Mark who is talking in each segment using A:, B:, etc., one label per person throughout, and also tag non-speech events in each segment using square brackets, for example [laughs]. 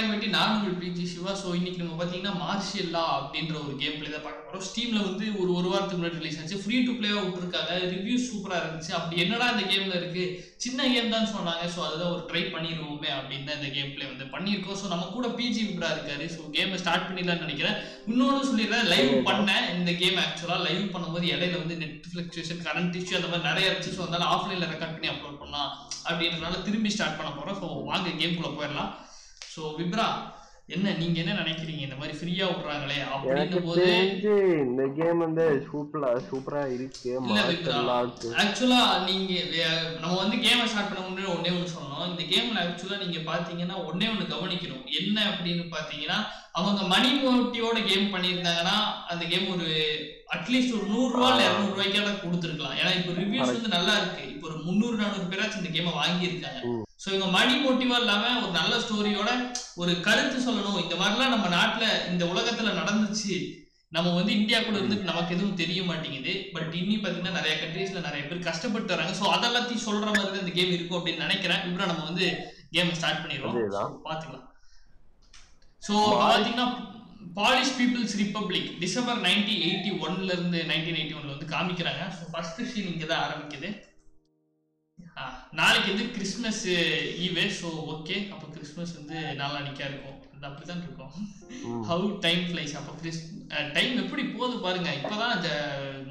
A: மீட்டி நான் உங்கள் பிஜி சிவா ஸோ இன்னைக்கு நம்ம பார்த்தீங்கன்னா மார்ஷியல்லா அப்படின்ற ஒரு கேம் பிளே தான் பார்க்க போகிறோம் ஸ்டீமில் வந்து ஒரு ஒரு வாரத்துக்கு முன்னாடி ரிலீஸ் ஆச்சு. ஃப்ரீ டு பிளேவாக விட்டுருக்காங்க. ரிவ்யூ சூப்பராக இருந்துச்சு. அப்படி என்னடா இந்த கேமில் இருக்கு? சின்ன கேம் தான் சொன்னாங்க. ஸோ அதுதான் ஒரு ட்ரை பண்ணிடுவோமே அப்படின்னு தான் இந்த கேம் பிளே வந்து பண்ணியிருக்கோம். ஸோ நம்ம கூட பிஜி விப்ரா இருக்காரு. ஸோ கேமை ஸ்டார்ட் பண்ணிடலாம்னு நினைக்கிறேன். இன்னொன்று சொல்லிடுறேன். லைவ் பண்ணேன் இந்த கேம் ஆக்சுவலாக லைவ் பண்ணும்போது இடையில வந்து நெட் ஃபிளக்சுவேஷன் கரண்ட் இஷ்யூ அந்த மாதிரி நிறைய இருந்துச்சு. ஸோ அதனால ஆஃப்லைனில் ரெக்கார்ட் பண்ணி அப்லோட் பண்ணலாம் அப்படின்றனால திரும்பி ஸ்டார்ட் பண்ண போகிறோம் ஸோ வாங்க கேம்குள்ளே போயிடலாம். ஸோ விப்ரா என்ன நீங்க என்ன நினைக்கிறீங்க? இந்த மாதிரி ஃப்ரீயா விடுறாங்களே அப்படின்னும் போது
B: இந்த கேம் வந்து சூப்பரா சூப்பரா இருக்கு.
A: ஆக்சுவலா நீங்க நம்ம வந்து கேமை ஸ்டார்ட் பண்ண முன்னாடி ஒண்ணே ஒன்று சொன்னோம் இந்த கேம்ல ஆக்சுவலா நீங்க பாத்தீங்கன்னா ஒண்ணே ஒன்று கவனிக்கணும். என்ன அப்படின்னு பாத்தீங்கன்னா அவங்க மணி மோட்டியோட கேம் பண்ணியிருந்தாங்கன்னா அந்த கேம் ஒரு அட்லீஸ்ட் ஒரு நூறு ரூபா இல்ல இருநூறு ரூபாய்க்காக கொடுத்துருக்கலாம். ஏன்னா இப்போ ரிவ்யூஸ் வந்து நல்லா இருக்கு. இப்போ ஒரு முந்நூறு நானூறு பேராச்சும் இந்த கேமை வாங்கியிருக்காங்க. ஸோ இவங்க மணி மோட்டிவா இல்லாம ஒரு நல்ல ஸ்டோரியோட ஒரு கருத்து சொல்லணும். இந்த மாதிரிலாம் நம்ம நாட்டுல இந்த உலகத்துல நடந்துச்சு. நம்ம வந்து இந்தியா கூட இருந்துட்டு நமக்கு எதுவும் தெரிய மாட்டேங்குது. பட் இன்னி பாத்தீங்கன்னா நிறைய கண்ட்ரீஸ்ல நிறைய பேர் கஷ்டப்பட்டு வராங்க. ஸோ அதெல்லாத்தையும் சொல்ற மாதிரி தான் இந்த கேம் இருக்கும் அப்படின்னு நினைக்கிறேன். இப்போ நம்ம வந்து கேம் ஸ்டார்ட் பண்ணிடுவோம் பாத்துக்கலாம். ஸோ பாத்தீங்கன்னா Polish people's republic December nineteen eighty ஒன்ல இருந்து நைன்டீன் எயிட்டி ஒன்ல வந்து காமிக்கிறாங்க. ஸோ ஃபர்ஸ்ட் சீன் இங்கே தான் ஆரம்பிக்குது நாளைக்கு வந்து கிறிஸ்மஸ் ஈவே ஸோ ஓகே அப்போ கிறிஸ்மஸ் வந்து நாளானிக்கா இருக்கும். அது அப்படிதான் இருக்கும்.
B: ம்.
A: ஹவு டைம் ஃப்ளைஸ் அப்போ கிறிஸ் டைம் எப்படி போகுது பாருங்க. இப்போதான்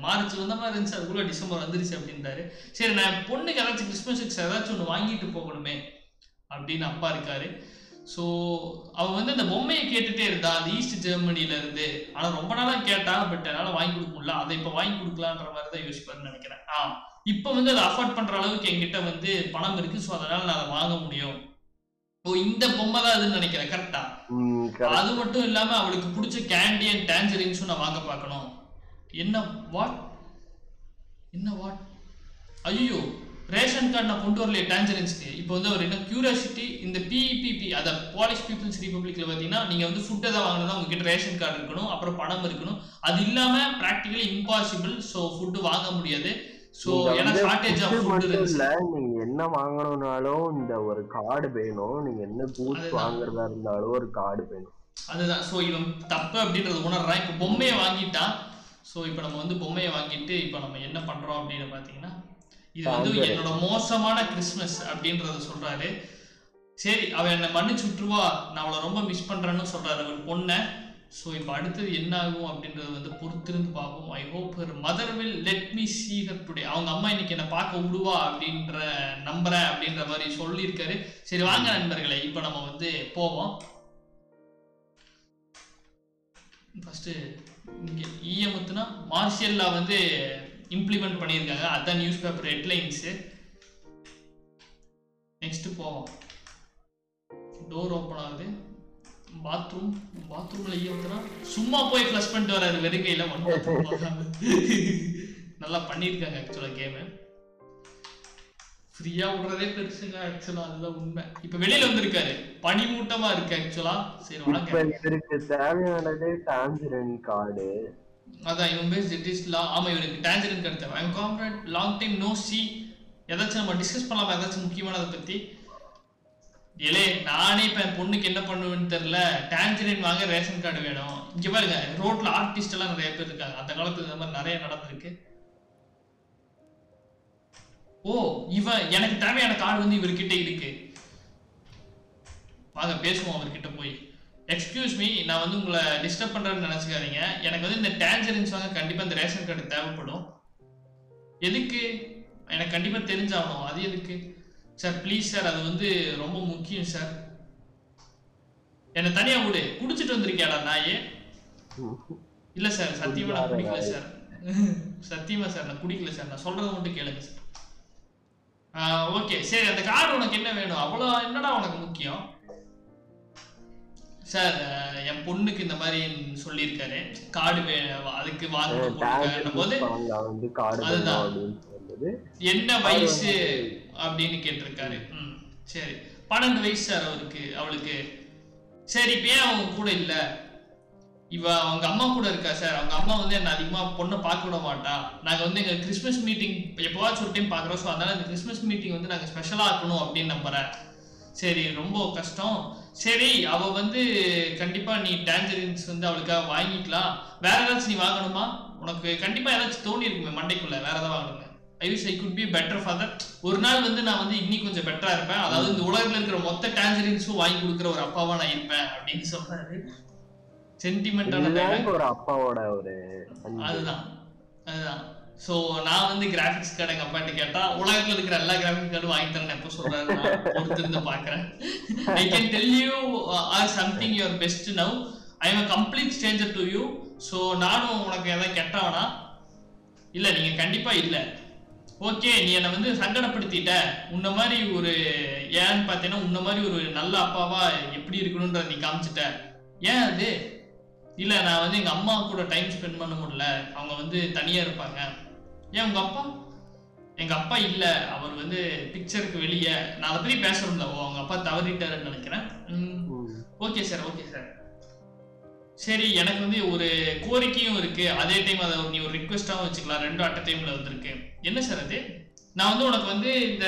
A: மார்ச் வந்த மாதிரி இருந்துச்சு. அதுக்குள்ள டிசம்பர் வந்துருச்சு அப்படின்றாரு. சரி நான் பொண்ணுக்கு ஏதாச்சும் கிறிஸ்மஸுக்கு ஏதாச்சும் ஒன்று வாங்கிட்டு போகணுமே அப்படின்னு அப்பா இருக்காரு. ஸோ அவ வந்து அந்த பொம்மையை கேட்டுட்டே இருந்தா அந்த ஈஸ்ட் ஜெர்மனில இருந்து. ஆனா ரொம்ப நாளா கேட்டா பட் என்னால வாங்கி கொடுக்க முடியல. அதை இப்ப வாங்கி கொடுக்கலான்ற மாதிரி தான் யோசிப்பாருன்னு நினைக்கிறேன். ஆ. இப்போ வந்து அதை அஃபோர்ட் பண்ற அளவுக்கு என்கிட்ட வந்து பணம் இருக்கு. ஸோ அதனால நான் அதை வாங்க முடியும். ஓ இந்த பொம்மை தான் அதுன்னு நினைக்கிறேன். கரெக்டா. அது மட்டும் இல்லாம அவளுக்கு பிடிச்ச கேண்டி அண்ட் டேஞ்சரின்ஸும் நான் வாங்க பார்க்கணும். என்ன வாட் என்ன வாட் ஐயோ ரேஷன் கார்டு நான் கொண்டு வரலையே டேஞ்சரின்ஸ்க்கு இப்போ வந்து அவர் என்ன கியூரியாசிட்டி இந்த பிஇபிபி அதை பாலிஷ் பீப்புள்ஸ் ரிப்பப்ளிக்ல பார்த்தீங்கன்னா நீங்கள் வந்து ஃபுட் எதாவது வாங்கினா உங்ககிட்ட ரேஷன் கார்டு இருக்கணும் அப்புறம் பணம் இருக்கணும். அது இல்லாமல் ப்ராக்டிகலி இம்பாசிபிள் ஸோ ஃபுட்டு வாங்க முடியாது. ஸோ ஏன்னா ஷார்டேஜ் ஆஃப் ஃபுட் இருந்துச்சு.
B: நீங்க என்ன வாங்கணும்னாலும் இந்த ஒரு கார்டு வேணும். நீங்க என்ன கூட்ஸ். வாங்குறதா இருந்தாலும் ஒரு கார்டு வேணும்.
A: அதுதான். ஸோ இவன் தப்பு அப்படின்றது உணர்றான். இப்போ பொம்மையை வாங்கிட்டான். ஸோ இப்போ நம்ம வந்து பொம்மையை வாங்கிட்டு இப்போ நம்ம என்ன பண்றோம் அப்படின்னு பார்த்தீங்கன்னா இது வந்து. என்னோட மோசமான கிறிஸ்மஸ் அப்படின்றத சொல்றாரு. சரி அவன் என்னை மன்னிச்சு விட்டுருவா நான் அவளை ரொம்ப மிஸ் பண்றேன்னு சொல்றாரு ஒரு பொண்ணை. ஸோ இப்போ அடுத்தது என்ன ஆகும் அப்படின்றது வந்து பொறுத்திருந்து பார்ப்போம். I hope her mother will let me see her today அவங்க அம்மா இன்னைக்கு என்னை பார்க்க விடுவா அப்படின்ற நம்புறேன் அப்படின்ற மாதிரி சொல்லியிருக்காரு. சரி வாங்க நண்பர்களே இப்போ நம்ம வந்து போவோம். ஃபஸ்ட்டு இங்கே இஎம்த்துனா மார்ஷியல்லா வந்து இம்ப்ளிமெண்ட் பண்ணியிருக்காங்க. அதான் நியூஸ் பேப்பர் ஹெட்லைன்ஸு நெக்ஸ்ட்டு போவோம். டோர் ஓப்பன் ஆகுது. பாத்ரூம் பாத்ரூம்ல இஎம்த்துனா சும்மா போய் ஃப்ளஷ் பண்ணிட்டு வராது வெறுங்கையில். ஒன் நல்லா பண்ணியிருக்காங்க ஆக்சுவலாக கேமு ஃப்ரீயா விடுறதே பெருசுங்க ஆக்சுவலா அதுதான் உண்மை. இப்ப வெளியில வந்திருக்காரு. பனிமூட்டமா இருக்கு ஆக்சுவலா சரி
B: வணக்கம்.
A: வாங்க
B: இதற்கு தேவையானது கார்டு
A: அதான் இவன் பேஸ் ஜெட்டிஸ்ட்லாம் ஆமாம் இவனுக்கு டேஞ்சரின் கருத்து. I'm comrade long time no see ஏதாச்சும் நம்ம டிஸ்கஸ் பண்ணலாமா? ஏதாச்சும் முக்கியமானதை பற்றி ஏலே நானே இப்போ என் பொண்ணுக்கு என்ன பண்ணுவேன்னு தெரில டேஞ்சரின் வாங்க ரேஷன் கார்டு வேணும். இங்கே பாருங்க ரோட்டில் ஆர்டிஸ்ட் எல்லாம் நிறைய பேர் இருக்காங்க. அந்த காலத்தில் இந்த மாதிரி நிறைய நடந்திருக்கு. ஓ இவன் எனக்கு தேவையான கார்டு வந்து இவர்கிட்ட இருக்கு. வாங்க பேசுவோம் அவர்கிட்ட போய். எக்ஸ்கியூஸ் மீ நான் வந்து உங்களை டிஸ்டர்ப் பண்ணுறேன்னு நினச்சிக்காதீங்க. எனக்கு வந்து இந்த டேஞ்சரின்ஸ் வாங்க கண்டிப்பாக இந்த ரேஷன் கார்டு தேவைப்படும். எதுக்கு? எனக்கு கண்டிப்பாக தெரிஞ்சாகணும். அது எதுக்கு? சார் ப்ளீஸ் சார் அது வந்து ரொம்ப முக்கியம் சார் என்னை தனியாக விடு. குடிச்சிட்டு வந்திருக்கியாடா நாயே? இல்லை சார் சத்தியமாக நான் குடிக்கல சார் சத்தியமா சார் நான் குடிக்கல சார் நான் சொல்றதை மட்டும் கேளுங்க சார் ஓகே சரி அந்த கார்டு உனக்கு என்ன வேணும்? அவ்வளோ என்னடா உனக்கு முக்கியம்? சார் என் பொண்ணுக்கு இந்த மாதிரி சொல்லியிருக்காரு. கார்டு அதுக்கு வாங்கணும் போது என்ன வயசு அப்படின்னு கேட்டிருக்காரு. ம் சரி. பன்னெண்டு வயசு சார் அவருக்கு அவளுக்கு. சரி இப்ப ஏன் அவங்க கூட இல்ல? இவ அவங்க அம்மா கூட இருக்கா சார்? அவங்க அம்மா வந்து என்ன அதிகமா பொண்ணை பார்க்க விட மாட்டா? நாங்க வந்து எங்க கிறிஸ்மஸ் மீட்டிங் எப்பவாச்சும் ஒரு டைம் பாக்குறோம் ஸோ அதனால இந்த கிறிஸ்மஸ் மீட்டிங் வந்து நாங்க ஸ்பெஷலா ஆக்கணும் அப்படின்னு நம்புறேன். சரி ரொம்ப கஷ்டம். சரி அவ வந்து கண்டிப்பா நீ டேஞ்சரின்ஸ் வந்து அவளுக்காக வாங்கிக்கலாம். வேற ஏதாச்சும் நீ வாங்கணுமா? உனக்கு கண்டிப்பா ஏதாச்சும் தோணி இருக்குமே மண்டைக்குள்ள வேற ஏதாவது வாங்கணுமே. I wish I could be better father ஒரு நாள் வந்து நான் வந்து இன்னி கொஞ்சம் பெட்டரா இருப்பேன். அதாவது இந்த உலகத்துல இருக்கிற மொத்த டேஞ்சரின்ஸும் வாங்கி கொடுக்குற ஒரு அப்பாவா நான் இருப்பேன் அப்படின்னு சொல்றாரு. சென்டிமெண்டான
B: ஒரு அப்பாவோட ஒரு.
A: அதுதான். அதுதான். ஸோ நான் வந்து கிராஃபிக்ஸ் கார்டு எங்கள் அப்பாட்ட கேட்டா உலகத்துல இருக்கிற எல்லா கிராஃபிக்ஸ் கார்டும் வாங்கி தரேன் எப்போ சொல்றாரு நான் பொறுத்திருந்து பார்க்குறேன். I can tell you or something your best now I am a complete stranger to you so நானும் உனக்கு எதாவது கெட்டவனா இல்லை நீங்கள் கண்டிப்பாக இல்லை. ஓகே நீ என்னை வந்து சங்கடப்படுத்திட்ட. உன்ன மாதிரி ஒரு ஏன்னு பார்த்தீங்கன்னா உன்ன மாதிரி ஒரு நல்ல அப்பாவா எப்படி இருக்கணுன்ற நீ காமிச்சிட்ட. ஏன் அது? இல்லை நான் வந்து எங்கள் அம்மா கூட டைம் ஸ்பெண்ட் பண்ண முடியல. அவங்க வந்து தனியாக இருப்பாங்க. ஏன் உங்கள் அப்பா? எங்கள் அப்பா இல்லை. அவர் வந்து பிக்சருக்கு வெளியே. நான் அதை பற்றி பேசணும்ல ஓ அவங்க அப்பா தவறிட்டாருன்னு நினைக்கிறேன். ஓகே சார் ஓகே சார் சரி எனக்கு வந்து ஒரு கோரிக்கையும் இருக்கு. அதே டைம் அதை நீ ஒரு ரிக்வெஸ்டாகவும் வச்சுக்கலாம். ரெண்டும் அட்ட டைம்ல வந்திருக்கு. என்ன சார் அது? நான் வந்து உனக்கு வந்து இந்த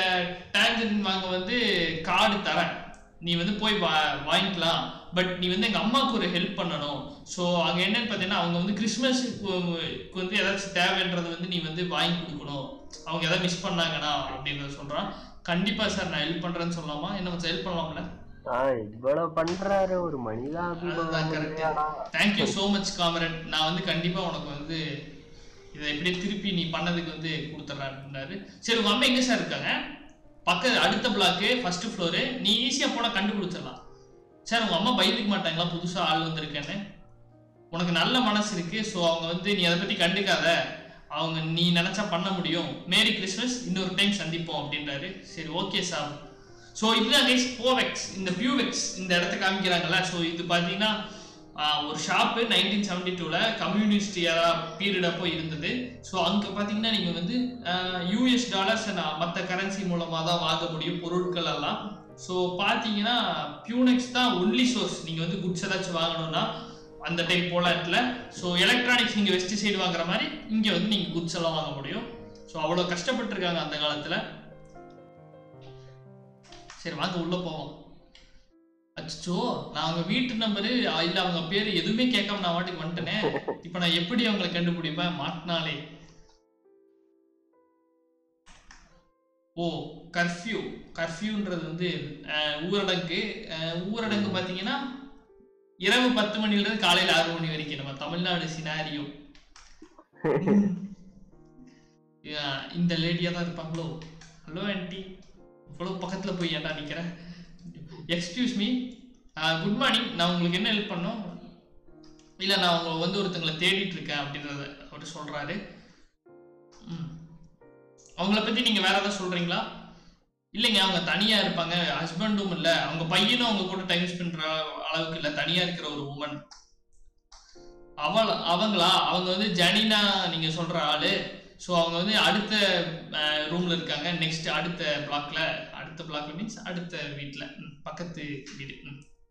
A: டேஞ்சரின் வாங்க வந்து கார்டு தரேன். நீ வந்து போய் வா வாங்கிக்கலாம். பட் நீ வந்து எங்கள் அம்மாவுக்கு ஒரு ஹெல்ப் பண்ணணும். ஸோ அங்கே என்னன்னு பார்த்தீங்கன்னா அவங்க வந்து கிறிஸ்மஸுக்கு வந்து ஏதாச்சும் தேவைன்றதை வந்து நீ வந்து வாங்கி கொடுக்கணும். அவங்க எதாவது மிஸ் பண்ணாங்கன்னா அப்படின்றத சொல்கிறான் கண்டிப்பாக சார் நான் ஹெல்ப் பண்ணுறேன்னு சொல்லலாமா என்ன கொஞ்சம் ஹெல்ப் பண்ணலாம்ல?
B: இவ்வளவு பண்றாரு ஒரு?
A: தேங்க்யூ ஸோ மச் காமரட் நான் வந்து கண்டிப்பாக உனக்கு வந்து இதை எப்படியே திருப்பி நீ பண்ணதுக்கு வந்து கொடுத்துட்றேன் அப்படின்னாரு. சரி உங்கள் அம்மா எங்கே சார் இருக்காங்க? பக்கத்து அடுத்த பிளாக்கு ஃபர்ஸ்ட் ஃப்ளோரு நீ ஈஸியாக போனால் கண்டுபிடிச்சிடலாம். சார் உங்கள் அம்மா பயந்துக்க மாட்டாங்களா? புதுசாக ஆள் வந்திருக்கேன்னு. உனக்கு நல்ல மனசு இருக்கு ஸோ அவங்க வந்து நீ அதை பற்றி கண்டுக்காத. அவங்க நீ நினச்சா பண்ண முடியும். மேரி கிறிஸ்மஸ் இன்னொரு டைம் சந்திப்போம் அப்படின்றாரு. சரி ஓகே சார். ஸோ இதுதான் கைஸ் போவெக்ஸ் இந்த பியூவெக்ஸ் இந்த இடத்த காமிக்கிறாங்கல்ல ஸோ இது பார்த்தீங்கன்னா ஒரு ஷாப்பு நைன்டீன் செவன்டி டூவில் கம்யூனிஸ்ட் ஏரா பீரியட் அப்போ இருந்தது. ஸோ அங்கே பார்த்தீங்கன்னா நீங்கள் வந்து யூஎஸ் டாலர்ஸ் மற்ற கரன்சி மூலமாக தான் வாங்க முடியும் பொருட்கள் எல்லாம். ஸோ பார்த்தீங்கன்னா பியூனெக்ஸ் தான் ஒன்லி சோர்ஸ் நீங்கள் வந்து குட்ஸ் ஏதாச்சும் வாங்கணும்னா அந்த டைம் போல இடத்துல ஸோ எலக்ட்ரானிக்ஸ் நீங்கள் வெஸ்ட் சைடு வாங்குற மாதிரி இங்கே வந்து நீங்கள் குட்ஸ் எல்லாம் வாங்க முடியும். ஸோ அவ்வளோ கஷ்டப்பட்டிருக்காங்க அந்த காலத்தில். சரி வாங்க உள்ளே போவோம். அச்சோ நான் அவங்க வீட்டு நம்பரு இல்லை அவங்க பேர் எதுவுமே கேட்காம நான் வாட்டுக்கு வந்துட்டேனே. இப்போ நான் எப்படி அவங்களை கண்டுபிடிப்பேன்? மாட்டினாலே. ஓ கர்ஃப்யூ கர்ஃப்யூன்றது வந்து ஊரடங்கு. ஊரடங்கு பாத்தீங்கன்னா இரவு பத்து மணில இருந்து காலையில ஆறு மணி வரைக்கும் நம்ம தமிழ்நாடு சினாரியோ இந்த லேடியா தான் இருப்பாங்களோ? ஹலோ ஆன்ட்டி இவ்வளோ பக்கத்தில் போய் ஏன்டா நிற்கிறேன் எக்ஸ்கியூஸ் மீ குட் மார்னிங் நான் உங்களுக்கு என்ன ஹெல்ப் பண்ணோம் இல்லை நான் உங்களை வந்து ஒருத்தங்களை தேடிட்டு இருக்கேன் அப்படின்றத அவர் சொல்கிறாரு ம். அவங்கள பற்றி நீங்கள் வேற ஏதாவது சொல்கிறீங்களா இல்லைங்க அவங்க தனியாக இருப்பாங்க. ஹஸ்பண்டும் இல்லை. அவங்க பையனும் அவங்க கூட டைம் ஸ்பெண்ட் அளவுக்கு இல்லை. தனியாக இருக்கிற ஒரு உமன் அவள் அவங்களா? அவங்க வந்து ஜனினா நீங்கள் சொல்கிற ஆளு. ஸோ அவங்க வந்து அடுத்த ரூம்ல இருக்காங்க. நெக்ஸ்ட் அடுத்த பிளாக்ல அடுத்த பிளாக்ல மீன்ஸ் அடுத்த வீட்டில் பக்கத்து வீடு.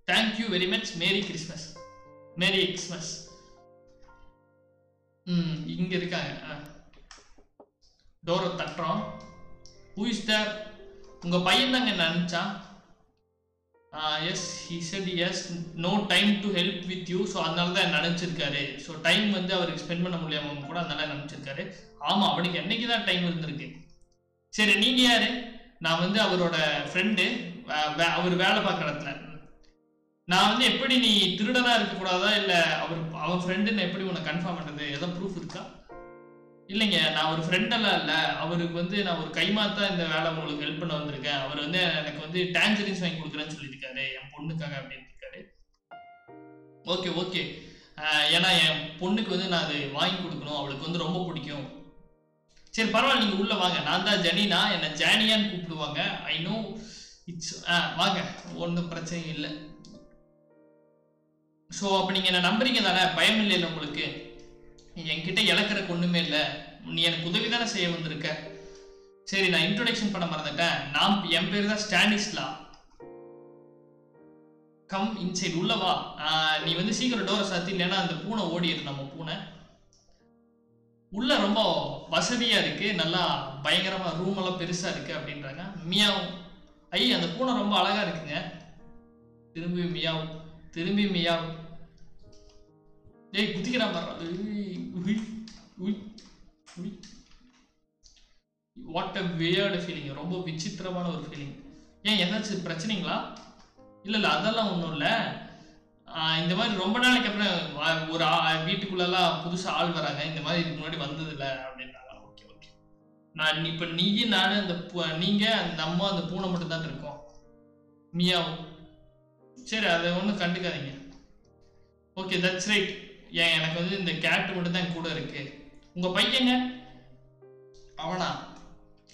A: Thank you very much merry Christmas merry Christmas ம் இங்க இருக்காங்க. டோரை தட்டுறோம். ஹூ இஸ் தேர் உங்கள் பையன் தாங்க என்ன நினச்சான் as he said is no time to help with you so அதனால தான் என்ன நினச்சிருக்காரு. ஸோ டைம் வந்து அவருக்கு ஸ்பெண்ட் பண்ண முடியாமல் கூட அதனால நினச்சிருக்காரு? ஆமாம் அவனுக்கு என்னைக்கு தான் டைம் இருந்திருக்கு. சரி நீங்கள் யாரு? நான் வந்து அவரோட ஃப்ரெண்டு அவர் வேலை பார்க்குற இடத்துல. நான் வந்து எப்படி நீ திருடனாக இருக்கக்கூடாதா? இல்லை அவர் அவன் ஃப்ரெண்டுன்னு எப்படி உனக்கு கன்ஃபார்ம் பண்ணுறது எதோ ப்ரூஃப் இருக்கா? இல்லைங்க நான் ஒரு ஃப்ரெண்டெல்லாம் இல்லை. அவருக்கு வந்து நான் ஒரு கைமாத்தா இந்த வேலை உங்களுக்கு ஹெல்ப் பண்ண வந்திருக்கேன். அவர் வந்து எனக்கு வந்து டேஞ்சரின்ஸ் வாங்கி கொடுக்குறேன்னு சொல்லியிருக்காரு. என் பொண்ணுக்காக அப்படின்னு இருக்காரு. Okay okay. ஏன்னா என் பொண்ணுக்கு வந்து நான் அது வாங்கி கொடுக்கணும். அவளுக்கு வந்து ரொம்ப பிடிக்கும். சரி பரவாயில்ல நீங்கள் உள்ளே வாங்க. நான் தான் ஜனினா. என்னை ஜானியான்னு கூப்பிடுவாங்க. ஐ நோ இட்ஸ் வாங்க. ஒன்றும் பிரச்சனை இல்லை. ஸோ அப்போ நீங்கள் என்ன நம்புறீங்க தானே பயம் இல்லைல்ல உங்களுக்கு. என்கிட்ட இழக்கிறக்கு ஒன்றுமே இல்லை. நீ எனக்கு உதவி தானே செய்ய வந்திருக்க? சரி நான் இன்ட்ரோடக்ஷன் பண்ண மறந்துட்டேன். நான் என் பேர் தான் ஸ்டானிஸ்லா கம் இன்சைட் உள்ள வா. நீ வந்து சீக்கிரம் டோரை சாத்தி இல்லைன்னா அந்த பூனை ஓடிடுது நம்ம பூனை. உள்ள ரொம்ப வசதியா இருக்கு. நல்லா பயங்கரமா ரூம் எல்லாம் பெருசா இருக்கு அப்படின்றாங்க. மியாவ். ஐ அந்த பூனை ரொம்ப அழகா இருக்குங்க. திரும்பி மியாவ். திரும்பி மியாவ். ஏய் குதிக்கிறான் பாரு. வாட் அ வியர்டு ஃபீலிங் ரொம்ப விசித்திரமான ஒரு ஃபீலிங் ஏன் என்னாச்சு? பிரச்சனைங்களா? இல்லை இல்லை அதெல்லாம் ஒன்றும் இல்லை. இந்த மாதிரி ரொம்ப நாளைக்கு அப்புறம் ஒரு ஆ- வீட்டுக்குள்ளெல்லாம் புதுசாக ஆள் வராங்க. இந்த மாதிரி இதுக்கு முன்னாடி வந்ததில்லை அப்படின்றாங்க ஓகே ஓகே. நான் இப்போ நீயும் நான் அந்த பூ- அந்த அம்மா அந்த பூனை மட்டும் தான் இருக்கோம். மியாவும். சரி அதை ஒன்றும் கண்டுக்காதீங்க. ஓகே தட்ஸ் ரைட் ஏன் எனக்கு வந்து இந்த கேட் மட்டும் தான் கூட இருக்குது உங்க பையங்க அவனா?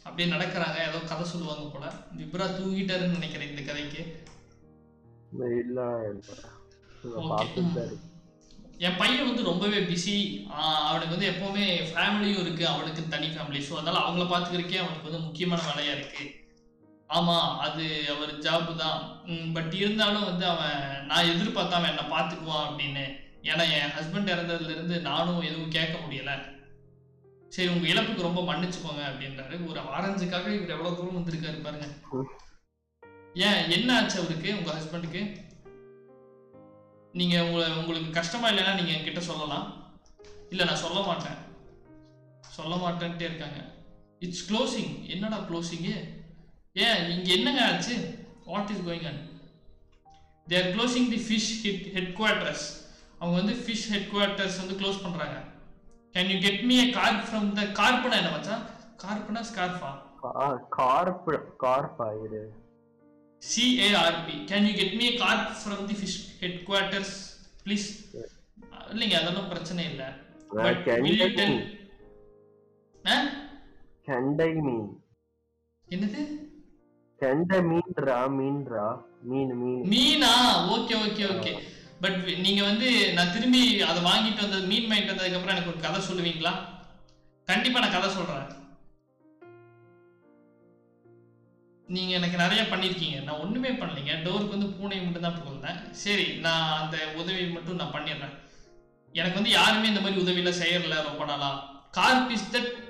A: அப்படியே நடக்கிறாங்க. ஏதோ கதை சொல்லுவாங்க போல. விப்ரா தூங்கிட்டாருன்னு நினைக்கிறேன் இந்த கதைக்கு. என் பையன் வந்து ரொம்பவே பிஸி அவனுக்கு வந்து எப்பவுமே ஃபேமிலியும் இருக்கு. அவனுக்கு தனி ஃபேமிலி ஸோ அதனால அவங்கள பார்த்துக்கிறக்கே அவனுக்கு வந்து முக்கியமான வேலையா இருக்கு. ஆமா அது அவர் ஜாப் தான். பட் இருந்தாலும் வந்து அவன் நான் எதிர்பார்த்தா அவன் என்னை பார்த்துக்குவான் அப்படின்னு. ஏன்னா என் ஹஸ்பண்ட் இறந்ததுல இருந்து நானும் எதுவும் கேட்க முடியல. சரி உங்க இழப்புக்கு ரொம்ப மன்னிச்சுக்கோங்க அப்படின்றாரு. ஒரு ஆரஞ்சுக்காக இவர் எவ்வளவு தூரம் வந்திருக்காரு பாருங்க. ஏன்? என்ன ஆச்சு அவருக்கு உங்க ஹஸ்பண்டுக்கு நீங்க உங்களை உங்களுக்கு கஷ்டமா இல்லைன்னா நீங்க என்கிட்ட சொல்லலாம். இல்ல நான் சொல்ல மாட்டேன். சொல்ல மாட்டேன்ட்டே இருக்காங்க. இட்ஸ் க்ளோசிங் என்னடா க்ளோசிங்கு ஏன்? இங்க என்னங்க ஆச்சு? What is going on there closing the fish head headquarters அவங்க வந்து ஃபிஷ் ஹெட் குவார்ட்டர்ஸ் வந்து க்ளோஸ் பண்றாங்க. Can you get me a carp from the கார்ப்னா என்ன மச்சான்? கார்ப்னா ஸ்கார்ஃபா
B: கார்ப் கார்ப் ஆயிரு
A: C A R P can you get me a carp from the fish headquarters please இல்லைங்க அதெல்லாம் பிரச்சனை இல்லை. பட் tell
B: மீன்
A: ஆ?
B: கெண்டை மீன்
A: என்னது?
B: கெண்டை மீன்றா மீன்றா மீன் மீன்
A: மீனா ஓகே ஓகே ஓகே பட் நீங்க வந்து நான் திரும்பி அதை வாங்கிட்டு வந்தது மீன் வாங்கிட்டு வந்ததுக்கப்புறம் எனக்கு ஒரு கதை சொல்லுவீங்களா? கண்டிப்பா நான் கதை சொல்றேன். நீங்க எனக்கு நிறைய பண்ணியிருக்கீங்க நான் ஒண்ணுமே பண்ணலைங்க. டோருக்கு வந்து பூனை மட்டும் தான் போயிருந்தேன் சரி நான் அந்த உதவி மட்டும் நான் பண்ணிடுறேன். எனக்கு வந்து யாருமே இந்த மாதிரி உதவியெல்லாம் செய்யறல ரொம்ப நாளா. Carp that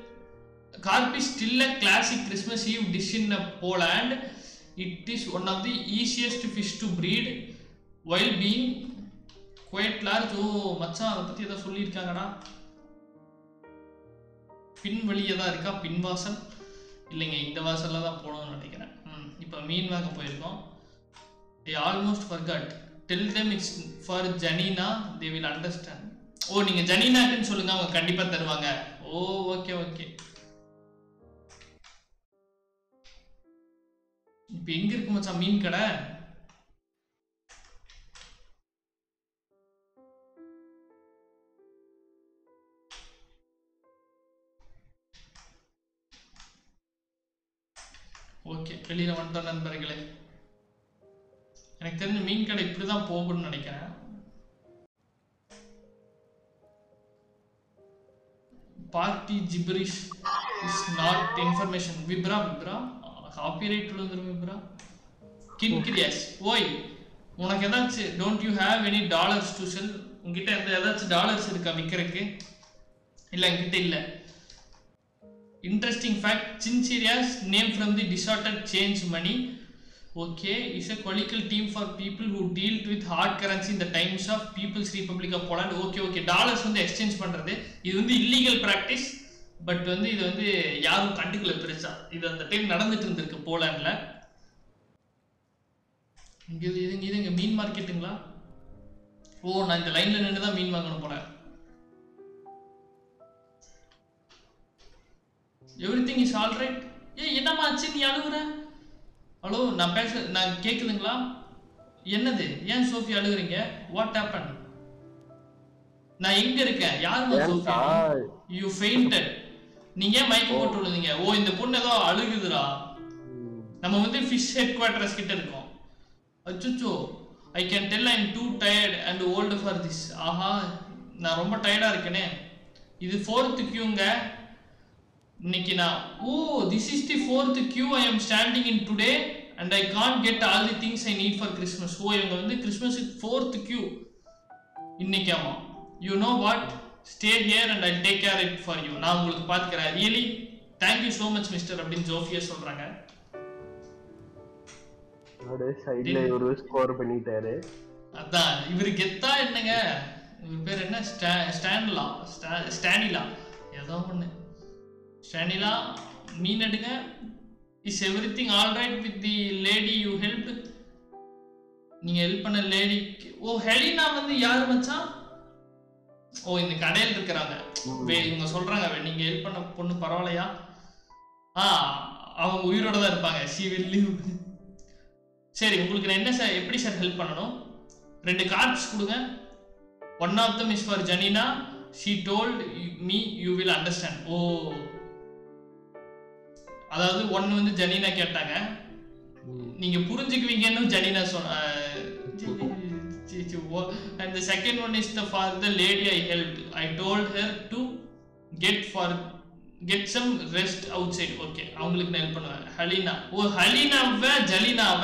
A: carp is still a classic Christmas Eve dish in uh, Poland. It is one of the easiest fish being large ஓ மச்சான் அதை பத்தி ஏதோ சொல்லியிருக்காங்கடா. பின் வழியே தான் இருக்கா? பின் வாசல் இல்லைங்க இந்த வாசல்ல தான் போகணும்னு நினைக்கிறேன். ம் இப்போ மீன் வாங்க போயிருக்கோம். They almost forgot tell them it's for Janina they will understand ஓ நீங்க ஜனீனாக்குன்னு சொல்லுங்க அவங்க கண்டிப்பா தருவாங்க. ஓ ஓகே ஓகே இப்போ எங்க இருக்கு மச்சான்? மீன் கடை? ஓகே வெளியில வந்துட்டோம் நண்பர்களே. எனக்கு தெரிஞ்ச மீன் கடை இப்படிதான் போகும்னு நினைக்கிறேன். Party gibberish is not information Vipraj விப்ரா? காப்பிரைட் விழுந்துரும் விப்ரா? கின்கிரியாஸ் ஓய் உனக்கு ஏதாச்சும் don't you have any dollars to sell உங்ககிட்ட எந்த ஏதாச்சும் டாலர்ஸ் இருக்கா விற்கிறதுக்கு இல்லை என்கிட்ட இல்லை. Interesting fact Chinchiria's name from the disorder change money okay is a கொலிக்கல் team for people who dealt with hard currency in the times of people's republic of poland. Okay okay dollars வந்து exchange பண்றது. இது வந்து illegal practice but வந்து இது வந்து யாரும் கண்டுக்கல பெருசா. இது அந்த டைம் நடந்துட்டு இருந்திருக்கு போலாண்ட்ல இங்க இது இது இது இங்க மீன் மார்க்கெட்டுங்களா ஓ நான் இந்த லைன்ல நின்று தான் மீன் வாங்கணும் போல. Everything is all right ஏய் என்னம்மா ஆச்சு? நீ அழுகுற? ஹலோ நான் பேச நான் கேக்குதுங்களா? என்னது? ஏன் சோஃபி அழுகுறீங்க? வாட் ஹேப்பன் நான் எங்க இருக்கேன்? யாருமா சோஃபி யூ ஃபெயிண்டட் நீங்க ஏன் மயக்கம் போட்டு விழுந்தீங்க? ஓ இந்த பொண்ணு ஏதோ அழுகுதுடா. நம்ம வந்து ஃபிஷ் ஹெட் குவார்டர்ஸ் கிட்ட இருக்கோம். அச்சுச்சோ. I can tell I'm too tired and old for this ஆஹா நான் ரொம்ப டயர்டா இருக்கேனே. இது ஃபோர்த்து கியூங்க இன்னைக்கு நான் ஓ this is the fourth queue I am standing in today and I can't get all the things I need for Christmas ஓ இவங்க வந்து கிறிஸ்மஸுக்கு ஃபோர்த் கியூ இன்னைக்கு ஆமா. You know what stay here and I take care it for you நான் உங்களுக்கு பார்த்துக்கிறேன். Really thank you so much mister அப்படின்னு Zofia சொல்றாங்க.
B: அப்படியே சைடுல ஒரு ஸ்கோர் பண்ணிட்டாரு.
A: அதான் இவரு கெத்தா என்னங்க? இவர் பேர் என்ன? ஸ்டா ஸ்டான்லா ஸ்டா ஸ்டானிலா. ஏதோ ஒன்று ஸ்டானிலா மீன் எடுங்க. Is everything all right with the lady you help நீங்க ஹெல்ப் பண்ண லேடிக்கு ஓ ஹெலினா வந்து யார் மச்சான்? ஓ இந்த கடையில் இருக்கிறாங்க. இவங்க சொல்றாங்க வே- நீங்க ஹெல்ப் பண்ண பொண்ணு பரவாயில்லையா? ஆ அவங்க உயிரோட தான் இருப்பாங்க. சி வில் லீவ் சரி உங்களுக்கு நான் என்ன சார் எப்படி சார் ஹெல்ப் பண்ணணும்? ரெண்டு கார்ட்ஸ் கொடுங்க. One of them is for Janina she told me you will understand ஓ அதாவது ஒன்னு வந்து ஜனீனா கேட்டாங்க. நீங்க புரிஞ்சுக்குவீங்கன்னு ஜனீனா சொன்ன and the second one is the for the lady I helped. I told her to get for get some rest outside. Okay, அவங்களுக்கு நான் help பண்ணுவேன். ஹலீனா. ஓ ஹலீனாவ ஜலீனாவ.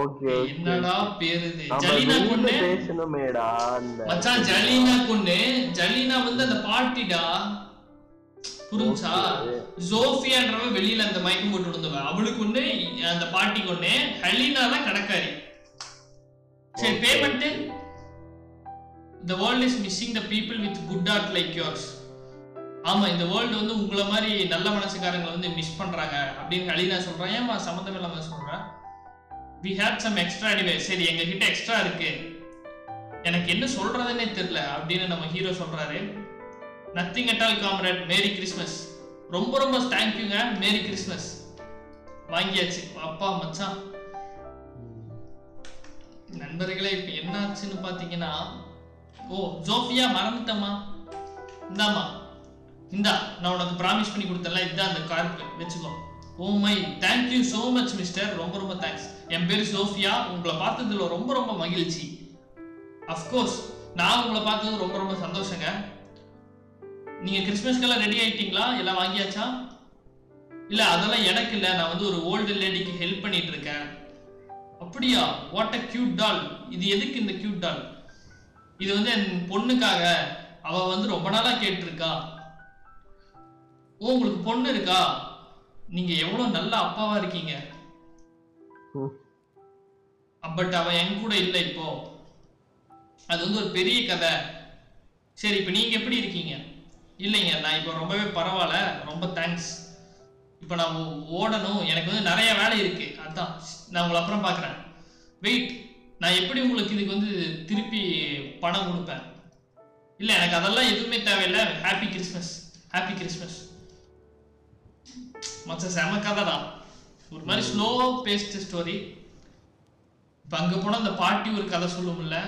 B: ஓகே
A: என்னடா பேரு இது? ஜலீனா கொண்டு
B: பேசணுமேடா
A: மச்சான் ஜலீனா கொண்டு ஜலீனா வந்து அந்த பார்ட்டிடா புரிஞ்சா? ஜோஃபியான்றவ வெளியில அந்த மயக்கம் போட்டு விழுந்தவ அவளுக்கு ஒண்ணு அந்த பார்ட்டி கொண்டு ஹலீனா தான் கடைக்காரி. சரி payment the world is missing the people with good heart like yours. ஆமா இந்த வேர்ல்டு வந்து உங்களை மாதிரி நல்ல மனசுக்காரங்களை வந்து மிஸ் பண்றாங்க அப்படின்னு ஹலீனா சொல்றான் ஏமா சம்மந்தம் இல்லாம சொல்றேன் we had some extra anyway சரி எங்க கிட்ட எக்ஸ்ட்ரா இருக்கு. எனக்கு என்ன சொல்றதுன்னே தெரியல அப்படின்னு நம்ம ஹீரோ சொல்றாரு. Nothing at all comrade merry Christmas ரொம்ப ரொம்ப தேங்க்யூங்க மேரி கிறிஸ்மஸ் வாங்கியாச்சு. அப்பா மச்சான். நண்பர்களே இப்போ என்ன ஆச்சுன்னு பார்த்தீங்கன்னா ஓ ஜோஃபியா மறந்துட்டம்மா. இந்தாம்மா. இந்தா நான் உனக்கு ப்ராமிஸ் பண்ணி கொடுத்தல இதான் அந்த கார்டு வச்சுக்கோ. ஓ my thank you so much mister ரொம்ப ரொம்ப தேங்க்ஸ் என் பேர் சோஃபியா உங்களை பார்த்ததுல ரொம்ப ரொம்ப மகிழ்ச்சி. அஃப்கோர்ஸ் நான் உங்களை பார்த்தது ரொம்ப ரொம்ப சந்தோஷங்க. நீங்க கிறிஸ்மஸ்க்கெல்லாம் ரெடி ஆயிட்டீங்களா? எல்லாம் வாங்கியாச்சா? இல்ல அதெல்லாம் எனக்கு இல்ல. நான் வந்து ஒரு ஓல்டு லேடிக்கு ஹெல்ப் பண்ணிட்டு இருக்கேன். அப்படியா? வாட் அ கியூட் டால் இது எதுக்கு இந்த கியூட் டால் இது வந்து என் பொண்ணுக்காக. அவ வந்து ரொம்ப நாளா கேட்டிருக்கா. ஓ உங்களுக்கு பொண்ணு இருக்கா? நீங்க எவ்வளவு நல்ல அப்பாவா இருக்கீங்க. பட் அவ என் கூட இல்லை இப்போ. அது வந்து ஒரு பெரிய கதை. சரி இப்போ நீங்க எப்படி இருக்கீங்க? இல்லைங்க நான் இப்போ ரொம்பவே பரவாயில்ல. ரொம்ப தேங்க்ஸ் இப்போ நான் ஓடணும். எனக்கு வந்து நிறைய வேலை இருக்கு. அதான். நான் உங்களை அப்புறம் பார்க்குறேன். வெயிட் நான் எப்படி உங்களுக்கு இதுக்கு வந்து திருப்பி பணம் கொடுப்பேன்? இல்லை எனக்கு அதெல்லாம் எதுவுமே தேவையில்லை. ஹாப்பி கிறிஸ்மஸ் ஹாப்பி கிறிஸ்மஸ் மச்ச செம கதைடா ஒரு மாதிரி ஸ்லோ பேஸ்ட் ஸ்டோரி இப்போ அங்கே போனால் அந்த பாட்டி ஒரு கதை சொல்லும்ல.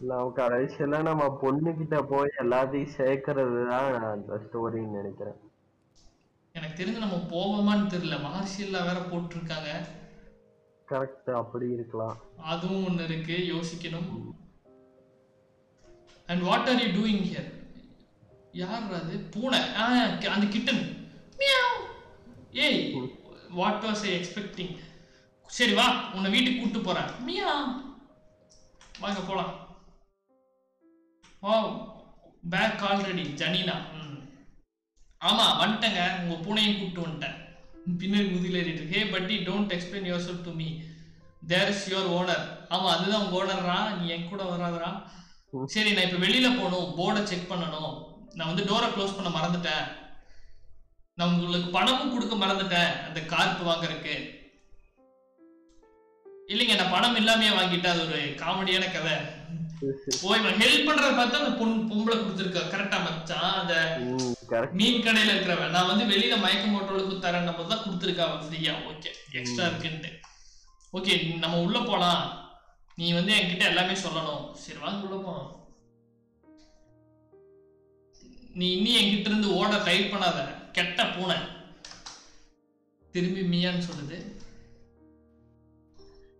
B: நான் கடைசியில நம்ம பொண்ணு கிட்ட போய் எல்லாத்தையும் சேர்க்கறது தான் அந்த ஸ்டோரின்னு நினைக்கிறேன்.
A: எனக்கு தெரிஞ்சு நம்ம போவோமான்னு தெரியல. மகர்ஷியெல்லாம் வேற போட்டிருக்காங்க.
B: கரெக்ட் அப்படி இருக்கலாம்.
A: அதுவும் ஒன்று இருக்கு. யோசிக்கணும். And what are you doing here யார் அது? பூனை. அந்த கிட்டன் ஏய் வாட் வாஸ் ஐ எக்ஸ்பெக்டிங் சரி வா. உன்னை வீட்டுக்கு கூட்டு போறேன். மியா வாங்க போலாம். ஓ பேக் ஆல்ரெடி ஜனீனா ம் ஆமா வந்துட்டேங்க. உங்க பூனையும் கூப்பிட்டு வந்துட்டேன். பின்னாடி முதுகில் ஏறிட்டு hey buddy don't explain your cell to me there is your owner ஆமா அதுதான் உங்க ஓனர்ரா நீ என் கூட வராதரா? சரி நான் இப்ப வெளியில போகணும். போர்டை செக் பண்ணணும். நான் வந்து டோரை க்ளோஸ் பண்ண மறந்துட்டேன். நான் உங்களுக்கு பணமும் கொடுக்க மறந்துட்டேன். அந்த கார்ப்பு வாங்குறதுக்கு. இல்லைங்க நான் பணம் இல்லாமையே வாங்கிட்டேன். அது ஒரு காமெடியான கதை. [laughs] ஓ இவன் ஹெல்ப் பண்றத பார்த்தா அந்த பொண்ணு பொம்பளை கொடுத்துருக்கா. கரெக்டா மச்சான் அந்த மீன் கடையில இருக்கிறவன். நான் வந்து வெளியில மயக்க மோட்டோளுக்கு தரேன் நம்ம தான் கொடுத்துருக்கா ஃப்ரீயா. ஓகே எக்ஸ்ட்ரா இருக்குன்ட்டு. ஓகே நம்ம உள்ள போலாம். நீ வந்து என்கிட்ட எல்லாமே சொல்லணும். சரி வாங்க உள்ள போலாம். நீ இன்னி என்கிட்ட இருந்து ஓட ட்ரை பண்ணாத. கெட்ட பூனை. திரும்பி மியான்னு சொல்லுது.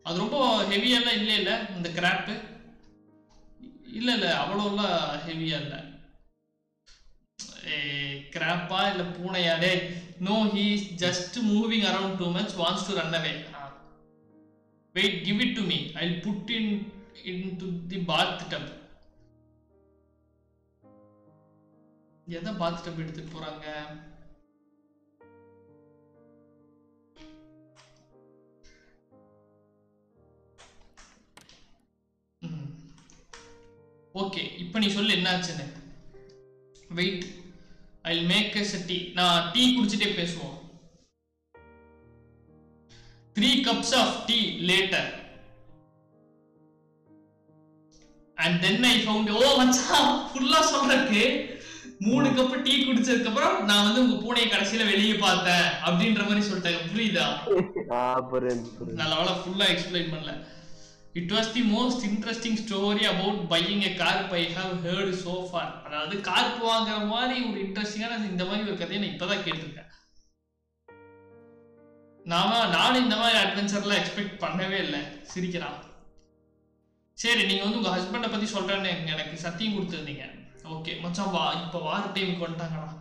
A: அது ரொம்ப ஹெவியெல்லாம் இல்லை இல்ல இந்த கிராப்பு இல்ல இல்ல அவ்வளோலாம் ஹெவியா இல்லை. கிராப்பா இல்ல பூனையா? டே no he just moving around too much wants to run away wait give it to me I put in in to the bathtub எதை பாத் டப் எடுத்துட்டு போறாங்க? ஓகே இப்போ நீ சொல்லு என்னாச்சுன்னு. Wait I make a tea நான் டீ குடிச்சிட்டே பேசுவோம். Three cups of tea later and then I found ஓ மச்சான் ஃபுல்லா சொல்றதுக்கு மூணு கப் டீ குடிச்சதுக்கு அப்புறம் நான் வந்து உங்க பூனையை கடைசியில வெளியே பார்த்தேன் அப்படின்ற மாதிரி சொல்லிட்டாங்க. புரியுது? நல்ல வேலை ஃபுல்லா எக்ஸ்பிளைன் பண்ணல. It was the most interesting story about buying a car I have heard so far அதாவது கார் வாங்குற மாதிரி ஒரு இன்ட்ரெஸ்டிங்கான இந்த மாதிரி ஒரு கதையை நான் இப்பதான் கேட்டிருக்கேன். நாம நானும் இந்த மாதிரி அட்வென்ச்சர்லாம் எக்ஸ்பெக்ட் பண்ணவே இல்லை. சிரிக்கிறான். சரி நீங்க வந்து உங்க ஹஸ்பண்டை பத்தி சொல்றேன்னு எனக்கு சத்தியம் கொடுத்துருந்தீங்க. ஓகே மச்சான் வா இப்ப வார் டைமுக்கு வந்துட்டாங்கடா.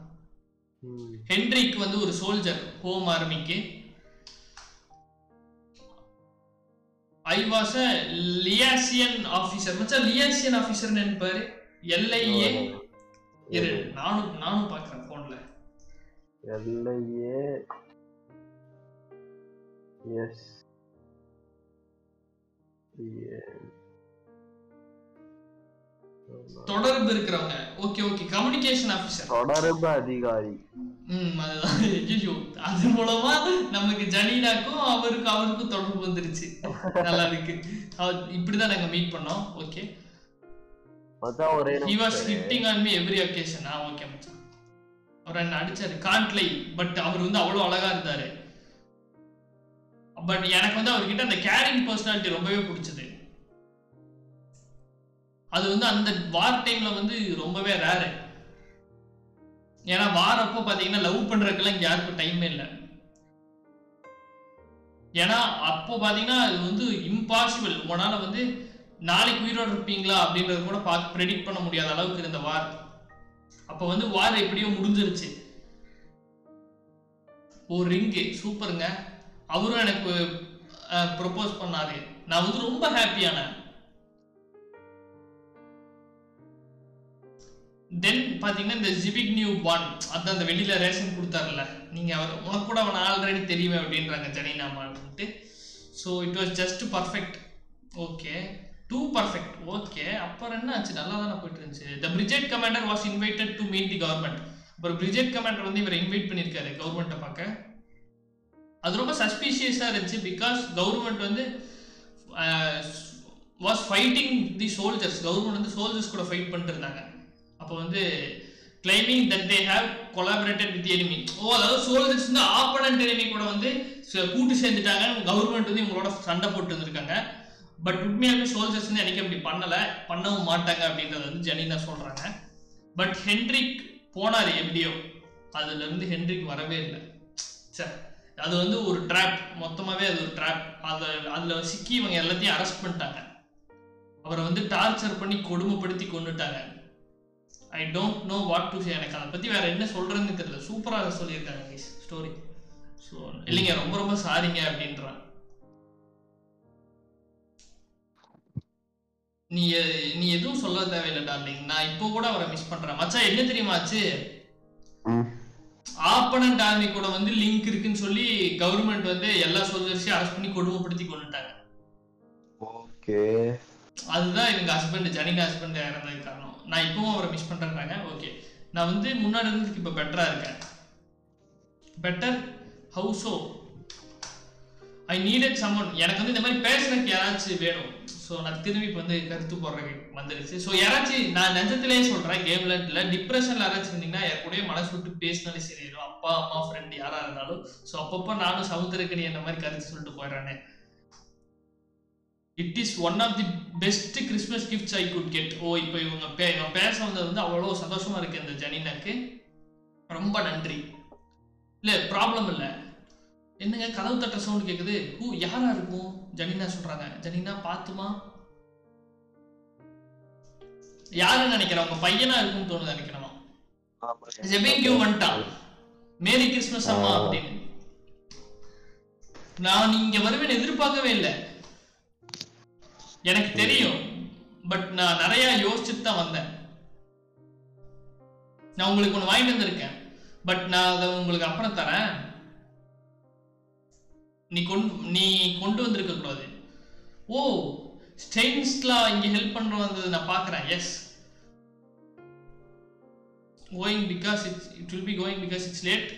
B: ம்.
A: ஹென்ரிக் வந்து ஒரு soldier home ஆர்மிக்கு I was a liaison officer மச்சான் லியாசியன் ஆபீசர் நினைப்பாரு எல்ஐஏ. இரு நானும் நானும் பாக்குறேன் போன்ல
B: எல்லையே எஸ்.
A: தொடர்பு இருக்கிறவங்க. ஓகே ஓகே கம்யூனிகேஷன் ஆபீசர்
B: தொடர்பு அதிகாரி.
A: ம் அதுதான். ஐயோ அது மூலமா நமக்கு ஜனீனாக்கும் அவருக்கு அவருக்கும் தொடர்பு வந்துருச்சு. நல்லா இருக்கு. இப்படிதான் நாங்க மீட் பண்ணோம். ஓகே
B: அதான் ஒரே
A: he was. Hitting on me every occasion ah okay மச்சான். அவர் என்ன அடிச்சாரு? கான்ட்லை பட் அவர் வந்து அவ்வளவு அழகா இருந்தாரு. பட் எனக்கு வந்து அவர்கிட்ட அந்த கேரிங் பர்சனாலிட்டி ரொம்பவே பிடிச்சது. அது வந்து அந்த வார் டைம்ல வந்து ரொம்பவே ரேரு ஏன்னா வார் அப்போ பாத்தீங்கன்னா லவ் பண்றதுக்கெல்லாம் இங்க யாருக்கும் டைமே இல்லை. ஏன்னா அப்போ பாத்தீங்கன்னா அது வந்து இம்பாசிபிள் உங்களால வந்து நாளைக்கு உயிரோடு இருப்பீங்களா அப்படின்றது கூட பார்த்து ப்ரெடிக்ட் பண்ண முடியாத அளவுக்கு இருந்த வார் அப்போ வந்து வார் எப்படியோ முடிஞ்சிருச்சு. ஒரு ரிங்கு சூப்பருங்க அவரும் எனக்கு ப்ரொப்போஸ் பண்ணாரு. நான் வந்து ரொம்ப ஹாப்பியானேன் தென் பார்த்தீங்கன்னா இந்த ஜிபிக் நியூ ஒன் அதான் அந்த வெளியில ரேஷன் கொடுத்தாருல நீங்க அவர் உனக்கு கூட அவன் ஆல்ரெடி தெரியுமே அப்படின்றாங்க ஜனினாமான்ட்டு so it was just perfect okay too perfect okay அப்புறம் என்ன ஆச்சு? நல்லா தானே போயிட்டு இருந்துச்சு. The brigade commander was invited to meet the government அப்புறம் பிரிஜெட் கமாண்டர் வந்து இவரை இன்வைட் பண்ணியிருக்காரு கவர்மெண்ட்டை பார்க்க. அது ரொம்ப சஸ்பீஷியஸாக இருந்துச்சு பிகாஸ் கவர்மெண்ட் வந்து was fighting the soldiers government வந்து சோல்ஜர்ஸ் கூட ஃபைட் பண்ணிட்டு இருந்தாங்க. அப்போ வந்து claiming that they have collaborated with enemy ஓ அதாவது சோல்ஜர்ஸ் வந்து ஆப்பனண்ட் எனிமி கூட வந்து கூட்டு சேர்ந்துட்டாங்க கவர்மெண்ட் வந்து இவங்களோட சண்டை போட்டு இருந்திருக்காங்க பட் உண்மையாலுமே சோல்ஜர்ஸ் வந்து எனக்கு அப்படி பண்ணலை பண்ணவும் மாட்டாங்க அப்படின்றத வந்து ஜெனினா சொல்கிறாங்க பட் ஹென்ரிக் போனார் எப்படியோ அதுல இருந்து ஹென்ரிக் வரவே இல்லை. சார் அது வந்து ஒரு ட்ராப் மொத்தமாவே அது ஒரு ட்ராப் அதை அதில் சிக்கி இவங்க எல்லாத்தையும் அரெஸ்ட் பண்ணிட்டாங்க. அவரை வந்து டார்ச்சர் பண்ணி கொடுமைப்படுத்தி கொண்டுட்டாங்க I don't know what to say எனக்கு அதை பத்தி வேற என்ன சொல்றதுன்னு தெரியல. சூப்பராக சொல்லியிருக்காங்க ஸ்டோரி ஸோ இல்லைங்க ரொம்ப ரொம்ப சாரிங்க அப்படின்றான் நீ நீ எதுவும் சொல்ல தேவையில்லை டார்லிங் நான் இப்போ கூட அவரை மிஸ் பண்றேன். மச்சான் என்ன தெரியுமாச்சு
B: ம்.
A: ஆப்பனண்ட் ஆர்மி கூட வந்து லிங்க் இருக்குன்னு சொல்லி கவர்மெண்ட் வந்து எல்லா சோல்ஜர்ஸையும் அரெஸ்ட் பண்ணி கொடுமைப்படுத்தி கொண்டுட்டாங்க.
B: ஓகே.
A: அதுதான் எங்க ஹஸ்பண்ட் ஜனிகா ஹஸ்பண்ட் இறந்ததுக்கு காரணம். நான் இப்பவும் அவரை மிஸ் பண்றேன்றாங்க. ஓகே நான் வந்து முன்னாடி இருந்ததுக்கு இப்போ பெட்டரா இருக்கேன். பெட்டர் ஹவுஸோ ஐ நீடட் சம்மன் எனக்கு வந்து இந்த மாதிரி பேசுறதுக்கு யாராச்சும் வேணும். ஸோ நான் திரும்பி இப்போ வந்து கருத்து போடுறதுக்கு வந்துருச்சு. ஸோ யாராச்சும் நான் நிஜத்திலேயே சொல்கிறேன் கேம்ல இல்லை டிப்ரெஷன்ல யாராச்சும் இருந்தீங்கன்னா என் கூடயே மனசு விட்டு பேசினாலே சரியிடும் அப்பா அம்மா ஃப்ரெண்ட் யாராக இருந்தாலும். ஸோ அப்பப்போ நானும் சமுத்திரக்கணி என்ன மாதிரி கருத்து சொல்லிட்டு போயிடுறேனே it is one of the best Christmas gifts I could get ஓ இப்போ இவங்க பே இவன் பேச வந்தது வந்து அவ்வளோ சந்தோஷமா இருக்கு இந்த ஜனினாக்கு ரொம்ப நன்றி. இல்ல ப்ராப்ளம் இல்ல. என்னங்க கதவு தட்ட சவுண்ட் கேக்குது? ஹூ யாரா இருக்கும்? ஜனினா சொல்றாங்க. ஜனினா பாத்துமா? யாருன்னு நினைக்கிறேன். உங்க பையனா இருக்கும்னு தோணுது நினைக்கிறேன் ஜெபிங்கியூ வந்துட்டான் மேரி கிறிஸ்மஸ் அம்மா. அப்படின்னு. நான் இங்க வருவேன் எதிர்பார்க்கவே இல்லை. எனக்கு தெரியும். பட் நான் நிறைய யோசிச்சுட்டு தான் வந்தேன். நான் உங்களுக்கு ஒன்று வாங்கிட்டு வந்திருக்கேன். பட் நான் அதை உங்களுக்கு அப்புறம் தரேன். நீ கொண்டு நீ கொண்டு வந்திருக்க கூடாது. ஓ ஸ்டெயின்ஸ்லாம் இங்க ஹெல்ப் பண்ற வந்தது நான் பார்க்கறேன். Yes going because it's it will be going because it's late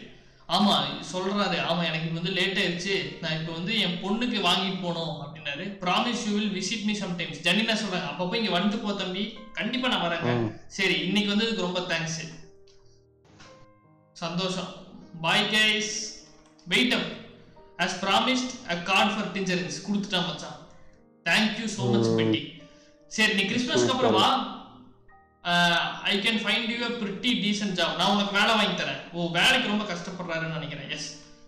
A: ஆமா சொல்றாரு. ஆமா எனக்கு இப்போ வந்து லேட் ஆயிடுச்சு. நான் இப்போ வந்து என் பொண்ணுக்கு வாங்கிட்டு போகணும். அப்படின்னாரு promise you will visit me sometimes Janina சொல்றாங்க அப்பப்போ இங்க வந்துட்டு போ தம்பி. கண்டிப்பா நான் வரேங்க
B: ம்.
A: சரி இன்னைக்கு வந்ததுக்கு ரொம்ப தேங்க்ஸ் சந்தோஷம். Bye guys wait up as promised a card for tangerines கொடுத்துட்டான் மச்சான். தேங்க்யூ ஸோ மச் பெட்டி சரி நீ கிறிஸ்மஸ்க்கு அப்புறமா I can find you a pretty decent job நான் உனக்கு வேலை வாங்கி தரேன். ஓ வேலைக்கு ரொம்ப கஷ்டப்படுறாருன்னு நினைக்கிறேன். Yes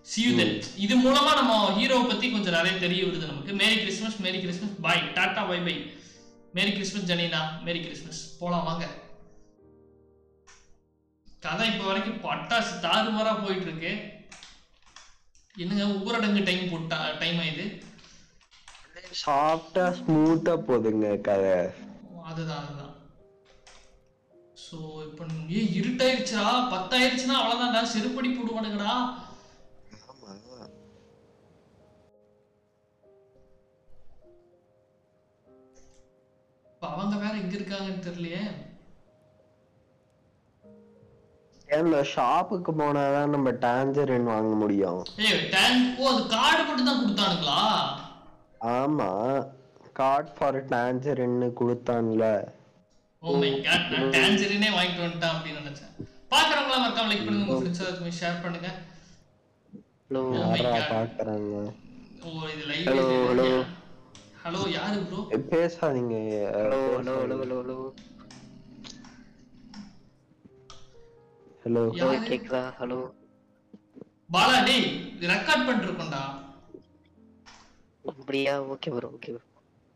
A: see you then. இது மூலமா நம்ம ஹீரோவை பத்தி கொஞ்சம் நிறைய தெரிய வருது நமக்கு. Merry Christmas merry Christmas bye tata bye bye merry Christmas Janina. Merry Christmas போலாம் வாங்க. கதை இப்போ வரைக்கும் பட்டாசு தாறுமாறா போயிட்டு இருக்கு என்னங்க ஊரடங்கு டைம் போட்டா டைம் ஆயுது
B: சாஃப்டா ஸ்மூத்தா போகுதுங்க கதை.
A: அதுதான் அதுதான். ஸோ இப்போ ஏ இருட்டாயிருச்சுடா? பத்தாயிருச்சுன்னா அவ்வளோதான்டா செருப்படி போடுவானுங்கடா. அவங்க வேற எங்க இருக்காங்கன்னு தெரியலையே.
B: ஏன்னா ஷாப்புக்கு போனாதான் நம்ம டான்ஜரின் வாங்க முடியும்.
A: ஏய் டேங்க் ஓ அது கார்டு மட்டும் தான் கொடுத்தானுங்களா?
B: ஆமா. கார்ட் ஃபார் டான்ஜரின்னு கொடுத்தான்ல.
A: ஓ மை காட் நான் டான்ஜரினே வாங்கிட்டு வந்துட்டேன் அப்படின்னு நினைச்சேன். பாக்குறவங்களா மறக்காம லைக் பண்ணுங்க. உங்க ஃப்ரெண்ட்ஸ் எல்லாருக்குமே ஷேர் பண்ணுங்க.
C: ஹலோ
A: Oh
B: யாரா. பாக்குறாங்க
A: ஓ இது லைவ்
C: Hello, hello.
A: ஹலோ யாரு ப்ரோ
B: பேசாதீங்க.
C: Hello hello hello hello hello
B: hello
C: hello
A: யாரு?
C: கேக்குதா? ஹலோ
A: பாலா டேய் இது ரெக்கார்ட் பண்ணிருக்கோம்டா.
C: அப்படியா? ஓகே ப்ரோ ஓகே ப்ரோ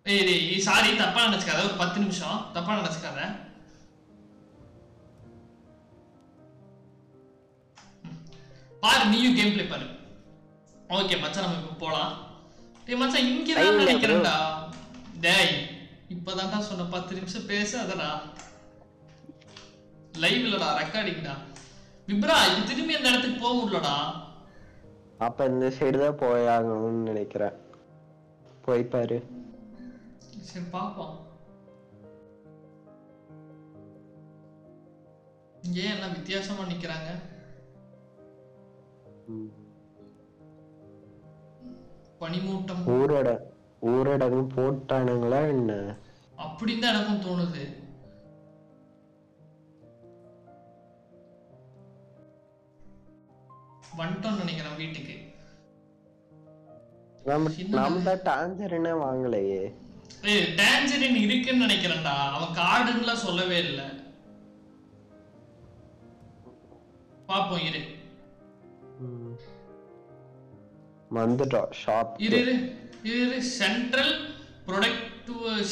A: ஏய் டேய் சாரி தப்பா நினைச்சுக்காத. ஒரு பத்து நிமிஷம். தப்பா நினைச்சுக்காத. பாரு நீயும் கேம் ப்ளே பாரு. ஓகே மச்சான் நம்ம இப்போ போலாம். டேய் மச்சான் இங்க தான் நினைக்கிறேன்டா டேய் இப்பதான்டா சொன்ன பத்து நிமிஷம் பேசாதடா. லைவ் இல்லடா ரெக்கார்டிங்டா விப்ரா இது திரும்பி அந்த இடத்துக்கு போக முடியலடா.
B: அப்ப இந்த சைடு தான் போயாகணும்னு நினைக்கிறேன். போய் பாரு.
A: சரி பாப்போம் ஏன் எல்லாம் வித்தியாசமா நிக்கிறாங்க. பனிமூட்டம்.
B: ஊரட ஊரடங்கு போட்டானுங்களா என்ன?
A: அப்படின்னு தான் எனக்கும் தோணுது. வந்துட்டோம்னு நினைக்கிறேன் வீட்டுக்கு.
B: நம்ம டான்ஜரினே வாங்கலையே.
A: ஏய் இருக்குன்னு நினைக்கிறேன்டா. அவன் கார்டுன்னுலாம் சொல்லவே இல்லை. பாப்போம் இரு.
B: வந்துட்டோம். ஷாப்
A: இரு இரு இரு central product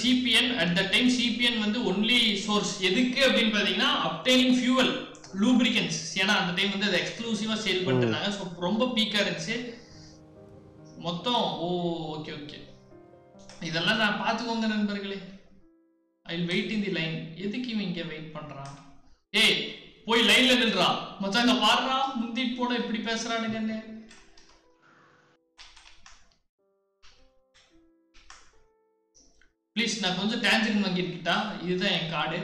A: CBN at the time CBN வந்து ஒன்லி சோர்ஸ் எதுக்கு அப்படின்னு பார்த்தீங்கன்னா அப்டைனிங் ஃபியூவல் லூப்ரிகன்ஸ் ஏன்னா அந்த டைம் வந்து அதை எக்ஸ்க்ளூசிவாக சேல் பண்ணிருந்தாங்க. ஸோ ரொம்ப பீக்காக இருந்துச்சு. மொத்தம் ஓ ஓகே ஓகே இதெல்லாம் நான் பார்த்துக்கோங்க நண்பர்களே. I wait in the line எதுக்கு இவன் இங்கே வெயிட் பண்ணுறான் ஏய் போய் லைன்ல நில்றா. மச்சாங்க பாடுறா முந்திட்டு போட இப்படி பேசுறானுங்கன்னு. ப்ளீஸ் நான் கொஞ்சம் டேஞ்சரின் வாங்கிருக்கிட்டா இதுதான் என் கார்டு.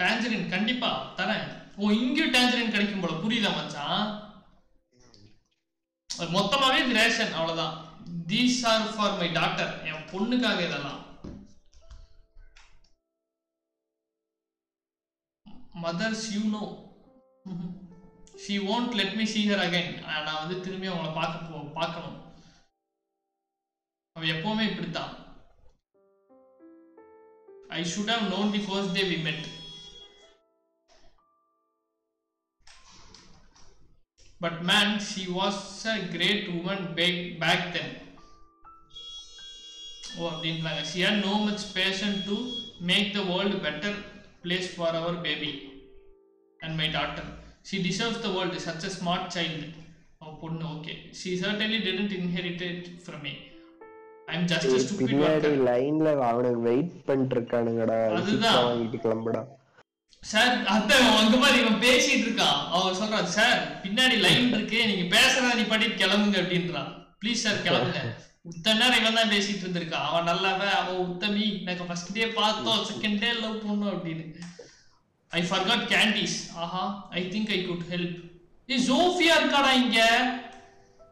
A: டேஞ்சரின் கண்டிப்பா தரேன். ஓ இங்கேயும் டேஞ்சரின் கிடைக்கும் போல. புரியுதா மச்சான்? அது மொத்தமாவே இது ரேஷன் அவ்வளவுதான். These are for my doctor என் பொண்ணுக்காக இதெல்லாம். Mothers you know she won't let me see her again நான் வந்து திரும்பி அவங்கள பார்க்க போ பார்க்கணும். அவ எப்பவுமே இப்படித்தான். I should have known the first day we met but man she was a great woman back back then ஓ அப்படின்றாங்க. She had no much passion to make the world better place for our baby and my daughter she deserves the world such a smart child அவன் பொண்ணு okay she certainly didn't inherited from me I am just stupid
B: பின்னாடி லைன்ல அவனுக்கு wait பண்ணிட்டு இருக்கானுங்கடா
A: அதுதான்.
B: வாங்கிட்டு கிளம்புடா.
A: Sir அதான் அங்க மாதிரி இவன் பேசிட்டு இருக்கான். அவன் சொல்றான் சார் பின்னாடி லைன் இருக்கு நீங்க பேசுறத நீ பண்ணிட்டு கிளம்புங்க அப்படின்றான். ப்ளீஸ் சார் கிளம்புங்க. உத்தன நேரம் இவன் தான் பேசிட்டு இருந்திருக்கான் அவன் நல்லவன் அவன் உத்தமி எனக்கு ஃபர்ஸ்ட் டே பார்த்தோம் செகண்ட் டே லவ் பண்ணோம் அப்படின்னு. I forgot candies Aha I think I could help A Zofia இருக்காடா இங்க?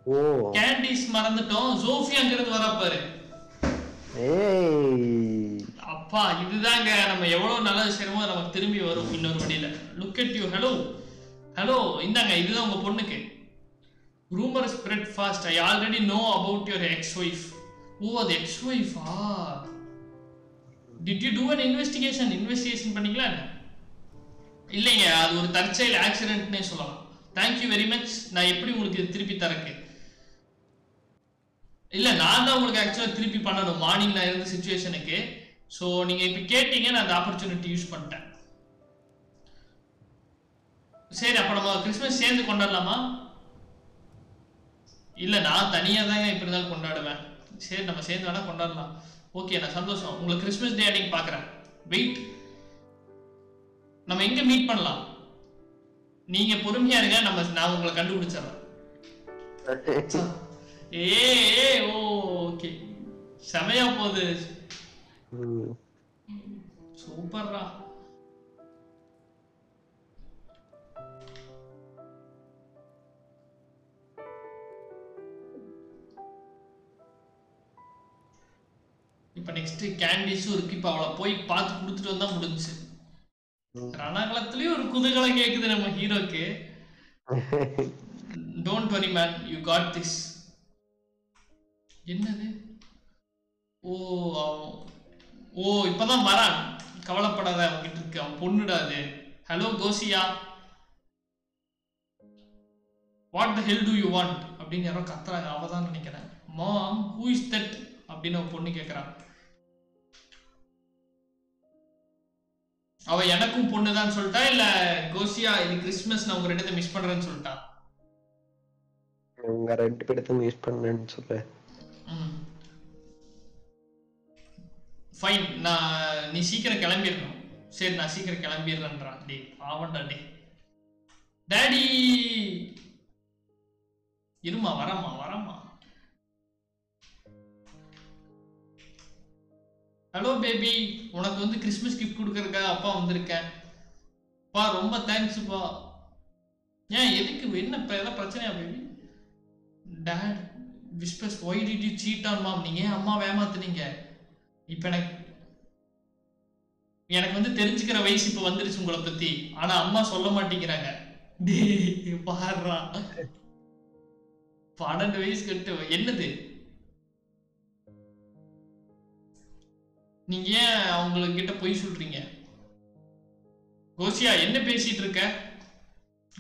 A: கேண்டீஸ் மறந்துட்டோம். ஜோஃபியா அங்கிருந்து வரா பாரு.
B: ஏய்.
A: அப்பா இதுதாங்க. நம்ம எவ்வளவு செய்யறோமோ அது நமக்கு திரும்பி வரும் இன்னொரு வழியில. Look at you hello hello இந்தாங்க இதுதான் உங்க பொண்ணுக்கு. Rumour spread fast I already know about your ex wife ஓ அது எக்ஸ் ஒய்ஃபா did you do an investigation investigation பண்ணீங்களா? இல்லைங்க அது ஒரு தற்செயல் ஆக்சிடென்ட்னே சொல்லலாம். தேங்க்யூ வெரி மச் நான் எப்படி உங்களுக்கு திருப்பி தரக்கு இல்ல நான் தான் உங்களுக்கு ஆக்சுவலா திருப்பி பண்ணணும். மார்னிங் நான் இருந்த சுச்சுவேஷனுக்கு ஸோ நீங்க இப்ப கேட்டீங்க நான் அந்த ஆப்பர்ச்சுனிட்டி யூஸ் பண்ணிட்டேன். சரி அப்ப நம்ம கிறிஸ்மஸ் சேர்ந்து கொண்டாடலாமா? இல்ல நான் தனியா தாங்க இப்படி இருந்தாலும் கொண்டாடுவேன். சரி நம்ம சேர்ந்து வேணா கொண்டாடலாம். ஓகே நான் சந்தோஷம். உங்களை கிறிஸ்மஸ் டே அன்னைக்கு பாக்குறேன். வெயிட் நம்ம எங்க மீட் பண்ணலாம்? நீங்க பொறுமையா இருங்க நம்ம நான் உங்களை கண்டுபிடிச்சிடறேன். [laughs] ஏ ஏ ஓ ஓகே. செமையா போகுது. சூப்பர்ரா. இப்ப நெக்ஸ்ட் கேண்டிஸும் இருக்கு. இப்ப அவளை போய் பார்த்து கொடுத்துட்டு வந்தா முடிஞ்சுச்சு.
B: ம்.
A: ரணகலத்திலயும் ஒரு குதூகலம் கேக்குது நம்ம ஹீரோக்கு don't worry man you got this என்னது? ஓ அவன் ஓ இப்பதான் வரான். கவலைப்படாத அவன்கிட்ட இருக்கு. அவன் பொண்ணுடாது. Hello Kasia. What the hell do you want அப்படின்னு யாரோ கத்துறாங்க. அவ தான் நினைக்கிறேன். மாம் ஹூ இஸ் தட் அப்படின்னு அவன் பொண்ணு கேட்கறான் அவ எனக்கும் பொண்ணுதான் சொல்லிட்டா? இல்ல கோசியா இது கிறிஸ்மஸ் நான் உங்க ரெண்டு மிஸ் பண்றேன்னு சொல்லிட்டா?
B: உங்க ரெண்டு பேர்த்தையும் மிஸ் பண்ணேன்னு சொல்றேன்.
A: ஃபைன் நான் நீ சீக்கிரம் கிளம்பிடணும். சரி நான் சீக்கிரம் கிளம்பிடுறேன்றான். டே பாவண்டா டே டேடி இருமா வரமா வரமா ஹலோ பேபி உனக்கு வந்து கிறிஸ்மஸ் கிஃப்ட் கொடுக்கறதுக்காக அப்பா வந்திருக்கேன். பா ரொம்ப தேங்க்ஸ்ப்பா ஏன் எதுக்கு? என்ன இப்ப பிரச்சனையா baby dad whispers why did you cheat on mom நீங்க ஏன் அம்மா ஏமாத்துனீங்க? இப்ப எனக்கு எனக்கு வந்து தெரிஞ்சுக்கிற வயசு இப்ப வந்துருச்சு உங்களை பத்தி. ஆனா அம்மா சொல்ல மாட்டேங்கிறாங்க. டே பாடுறா. பன்னெண்டு வயசு கட்டு என்னது? நீங்க ஏன் அவங்களுக்கு கிட்ட பொய் சொல்றீங்க? கோசியா என்ன பேசிட்டு இருக்க?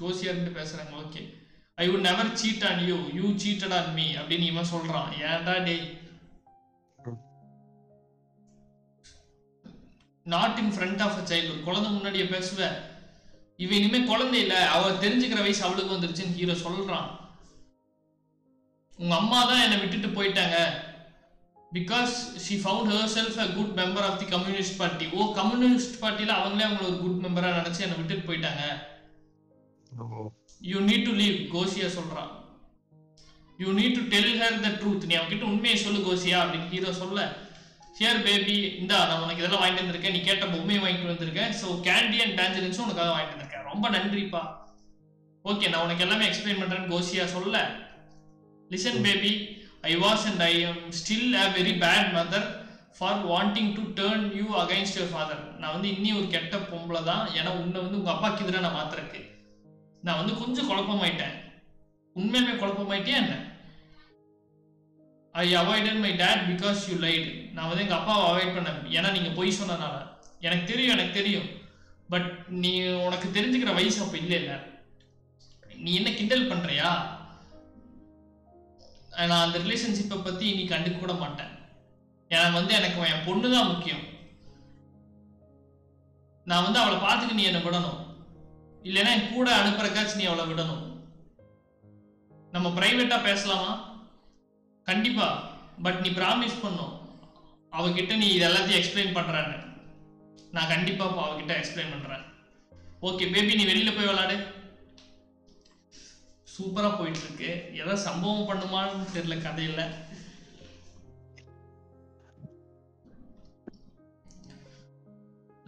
A: கோசியா இருந்து பேசுறாங்க okay. I would never cheat on you you cheated on me அப்படின்னு இவன் சொல்றான். ஏன்டா டேய்? Not in front of a child குழந்தை முன்னாடியே பேசுவ. இவன் இனிமே குழந்தை இல்ல. அவ தெரிஞ்சுக்கிற வயசு அவளுக்கு வந்துருச்சுன்னு ஹீரோ சொல்றான். உங்க அம்மா தான் என்னை விட்டுட்டு போயிட்டாங்க. Because she found herself a good member of the Communist Party oh Communist பார்ட்டியில அவங்களே அவங்கள ஒரு குட் மெம்பராக நினச்சி என்னை விட்டுட்டு போயிட்டாங்க. You need to leave Kasia சொல்றான் you need to tell her the truth நீ அவன்கிட்ட உண்மையை சொல்லு கோசியா அப்படின்னு ஹீரோ சொல்ல ஹியர் பேபி இந்தா நான் உனக்கு இதெல்லாம் வாங்கிட்டு வந்திருக்கேன். நீ கேட்ட பொம்மையை வாங்கிட்டு வந்திருக்கேன். ஸோ கேண்டி அண்ட் டேஞ்சரின்ஸும் உனக்காக வாங்கிட்டு வந்திருக்கேன். ரொம்ப நன்றிப்பா. ஓகே நான் உனக்கு எல்லாமே எக்ஸ்பிளைன் பண்றேன்னு கோசியா சொல்ல listen baby I was and I am still a very bad mother for wanting to turn you against your father நான் வந்து இன்னி ஒரு கெட்ட பொம்பளை தான். ஏன்னா உன்னை வந்து உங்க அப்பாக்கு எதிராக நான் மாத்துறக்கு நான் வந்து கொஞ்சம் குழப்பமாயிட்டேன். உண்மையுமே குழப்பமாயிட்டே என்ன? I avoided my dad because you lied நான் வந்து எங்கள் அப்பாவை அவாய்ட் பண்ணேன். ஏன்னா நீங்கள் பொய் சொன்னதுனால. எனக்கு தெரியும் எனக்கு தெரியும். பட் நீ உனக்கு தெரிஞ்சுக்கிற வயசு அப்போ இல்லை இல்லை. நீ என்ன கிண்டல் பண்ணுறியா நான் அந்த ரிலேஷன்ஷிப்பை பற்றி நீ கண்டுக்க கூட மாட்டேன். எனக்கு வந்து எனக்கு என் பொண்ணு தான் முக்கியம். நான் வந்து அவளை பார்த்துக்க நீ என்னை விடணும் இல்லைன்னா என் கூட அனுப்புறக்காச்சும் நீ அவளை விடணும். நம்ம பிரைவேட்டா பேசலாமா? கண்டிப்பா. பட் நீ ப்ராமிஸ் பண்ணும் அவகிட்ட நீ இது எல்லாத்தையும் எக்ஸ்பிளைன் பண்ணுறான்னு நான் கண்டிப்பா இப்போ அவகிட்ட எக்ஸ்பிளைன் பண்றேன். ஓகே பேபி நீ வெளியில போய் விளாடு. சூப்பரா போயிட்டு இருக்கு ஏதாவது சம்பவம் பண்ணுமான்னு தெரியல கதையில.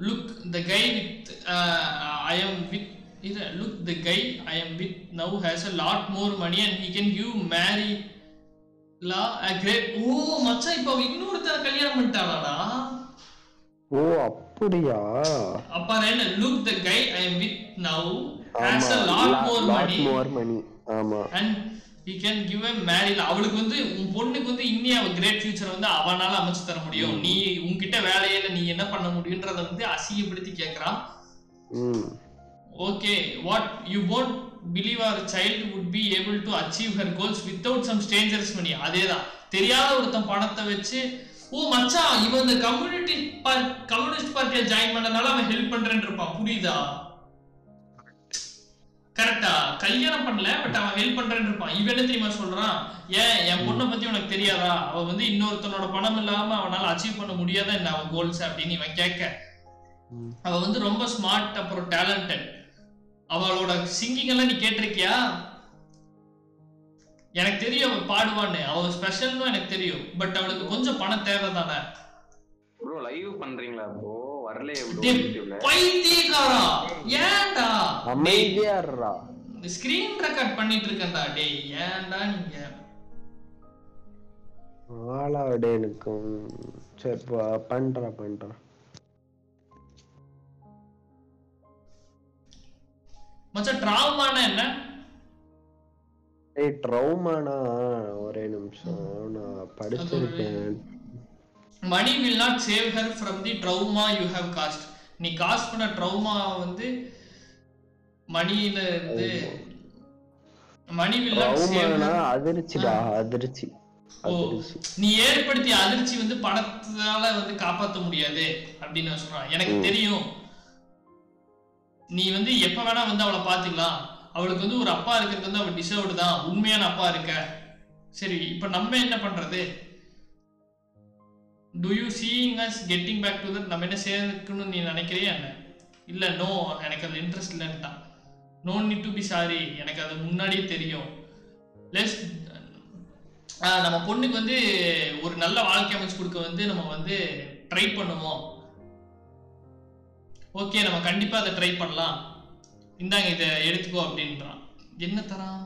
A: Look the guy with I I வித் is a- look the guy I am with now has a lot more money and he can give la a great ஓ மச்சான் இப்போ இன்னொருத்தர கல்யாணம் பண்ணிட்டாளாடா?
D: ஓ அப்படியா?
A: அப்பா என்ன look the guy I am with now has a lot more
D: lot
A: money
D: more money ஆமா.
A: அண்ட் he can give a married அவளுக்கு வந்து உன் பொண்ணுக்கு வந்து இன்னி அவ கிரேட் ஃபியூச்சர் வந்து அவனால அமைச்சு தர முடியும். நீ உன்கிட்ட வேலையில நீ என்ன பண்ண முடியுன்றத வந்து அசிங்கப்படுத்தி கேக்குறான். Okay what you won't believe our child would be able to achieve her goals without some strangers money. அதேதான். தெரியாத ஒருத்தன் பணத்தை வச்சு ஓ மச்சான் இவன் இந்த கம்யூனிட்டி கம்யூனிஸ்ட் பார்ட்டியை ஜாயின் பண்ணனால அவன் ஹெல்ப் பண்றேன்னு இருப்பான். புரியுதா? கரெக்டா கல்யாணம் பண்ணல பட் அவன் ஹெல்ப் பண்றேன்னு இருப்பான். இவன் என்ன தெரியுமா சொல்றான்? ஏன் என் பொண்ணை பத்தி உனக்கு தெரியாதா? அவ வந்து இன்னொருத்தனோட பணம் இல்லாம அவனால அச்சீவ் பண்ண முடியாதா என்ன அவன் கோல்ஸ் அப்படின்னு இவன் கேட்க.
D: ம்.
A: அவ வந்து ரொம்ப ஸ்மார்ட் அப்புறம் டேலண்டட் அவளோட சிங்கிங் எல்லாம் நீ கேட்டிருக்கியா? எனக்கு தெரியும் அவ பாடுவான்னு. அவ ஸ்பெஷல்னு எனக்கு தெரியும். பட் அவளுக்கு கொஞ்சம் பணம் தேவை தானே
E: ப்ரோ லைவ் பண்றீங்களா ப்ரோ வரலையே ப்ரோ
A: டேய்,
E: யூடியூப்ல
A: பைத்தியக்காரா? ஏன்டா?
D: அமைதியா இருடா.
A: ஸ்கிரீன் ரெக்கார்ட் பண்ணிட்டு இருக்கேன்டா. டேய் ஏன்டா நீங்க?
D: ஆளாடே எனக்கு. சரி பண்றேன் பண்றேன்
A: மச்சான் ட்ராமானா என்ன?
D: ஏய் ட்ரௌமானா ஒரே நிமிஷம் நான் படிச்சிருக்கேன்.
A: Money will not save her from the trauma you have cost நீ காஸ்ட் பண்ண ட்ரௌமா வந்து மணியில இருந்து மணி வில் நாட் சேவ்
D: ட்ரௌமானா அதிர்ச்சிடா அதிர்ச்சி
A: நீ ஏற்படுத்திய அதிர்ச்சி வந்து பணத்தால வந்து காப்பாத்த முடியாது அப்படின்னு நான் சொல்றான். எனக்கு தெரியும். நீ வந்து எப்ப வேணா வந்து அவளை பாத்துக்கலாம் அவளுக்கு வந்து ஒரு அப்பா இருக்கிறது வந்து அவள் டிசர்வ்டு தான். உண்மையான அப்பா இருக்க. சரி இப்ப நம்ம என்ன பண்றது? Do you seeing us getting back to that நம்ம என்ன சேர்க்கணும்னு நீ நினைக்கிறியா என்ன? இல்லை நோ எனக்கு அது interest இல்லைன்ட்டான். No need to be sorry எனக்கு அது முன்னாடியே தெரியும். லெஸ் நம்ம பொண்ணுக்கு வந்து ஒரு நல்ல வாழ்க்கை அமைச்சு கொடுக்க வந்து நம்ம வந்து ட்ரை பண்ணுவோம். ஓகே நம்ம கண்டிப்பா அதை ட்ரை பண்ணலாம். இந்தாங்க இதை எடுத்துக்கோ அப்படின்றான். என்ன தரான்?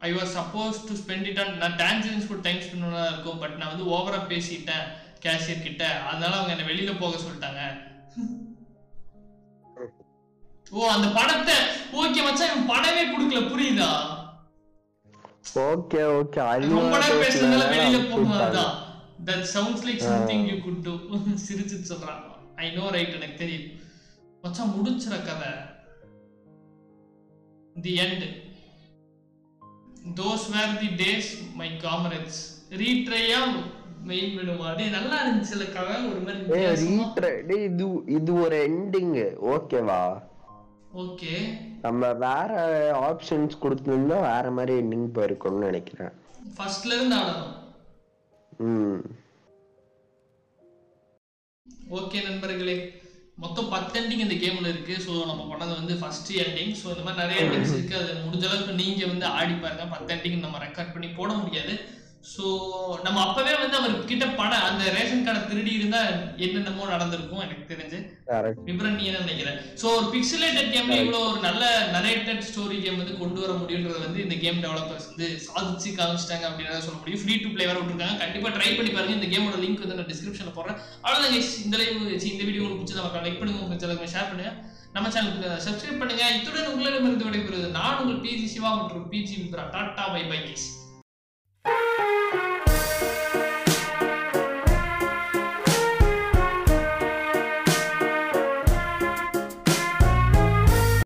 A: I was suppose to spend it on நான் டான்ஜன்ஸ் கூட டைம் ஸ்பெண்ட் பண்ணதா இருக்கும் பட் நான் வந்து ஓவரா பேசிட்டேன் கேஷியர் கிட்ட. அதனால அவங்க என்ன வெளியில போக சொல்லிட்டாங்க. ஓ அந்த பணத்தை. ஓகே மச்சான் இவன் பணமே கொடுக்கல. புரியுதா?
D: Okay okay.
A: ரொம்ப நேரம் பேசுறதுனால வெளியில அதான் that sounds like something you good to சிரிச்சுட்டு சொல்றான் ஐ நோ ரைட் எனக்கு தெரியும் மச்சான் முடிச்சிர கதை. The end those were the days my comrades ரீட்ரையா மெயின் டேய் நல்லா இருந்துச்சுல கதை. ஒரு மாதிரி
D: ரீட்ரை டேய் இது இது ஒரு எண்டிங் ஓகேவா?
A: ஓகே.
D: நம்ம வேற ஆப்ஷன்ஸ் கொடுத்திருந்தா வேற மாதிரி எண்டிங் போயிருக்கும்னு நினைக்கிறேன்.
A: ஃபர்ஸ்ட்ல இருந்து ஆடணும் ஓகே நண்பர்களே. மொத்தம் பத்து எண்டிங் இந்த கேம்ல இருக்கு. ஸோ நம்ம பண்ணது வந்து ஃபர்ஸ்ட் எண்டிங் ஸோ இந்த மாதிரி நிறைய எண்டிங்ஸ் இருக்கு. அது முடிஞ்ச அளவுக்கு நீங்க வந்து ஆடி பாருங்க. பத்து எண்டிங் நம்ம ரெக்கார்ட் பண்ணி போட முடியாது. ஸோ நம்ம அப்பவே வந்து அவர் கிட்ட பணம் அந்த ரேஷன் கார்டை திருடி இருந்தா என்னென்னமோ நடந்திருக்கும் எனக்கு தெரிஞ்சு. விபரன் நீ என்ன நினைக்கிற? ஸோ ஒரு பிக்சலேட்டட் கேம்ல இவ்வளோ ஒரு நல்ல நரேட்டட் ஸ்டோரி கேம் வந்து கொண்டு வர முடியுன்றது வந்து இந்த கேம் டெவலப்பர்ஸ் வந்து சாதிச்சு காமிச்சிட்டாங்க அப்படின்னு சொல்ல முடியும். ஃப்ரீ டு பிளே வர விட்டுருக்காங்க. கண்டிப்பா ட்ரை பண்ணி பாருங்க. இந்த கேமோட லிங்க் வந்து நான் டிஸ்கிரிப்ஷன்ல போடுறேன். அவ்வளோதான். இந்த லைவ் இந்த வீடியோ உங்களுக்கு நம்ம லைக் பண்ணுங்க. உங்க எல்லாருமே ஷேர் பண்ணுங்க. நம்ம சேனலுக்கு சப்ஸ்கிரைப் பண்ணுங்க. இத்துடன் உங்களிடமிருந்து விடைபெறுவது நான் உங்கள் பிஜி சிவா மற்றும் PG Vipra. Tata bye bye guys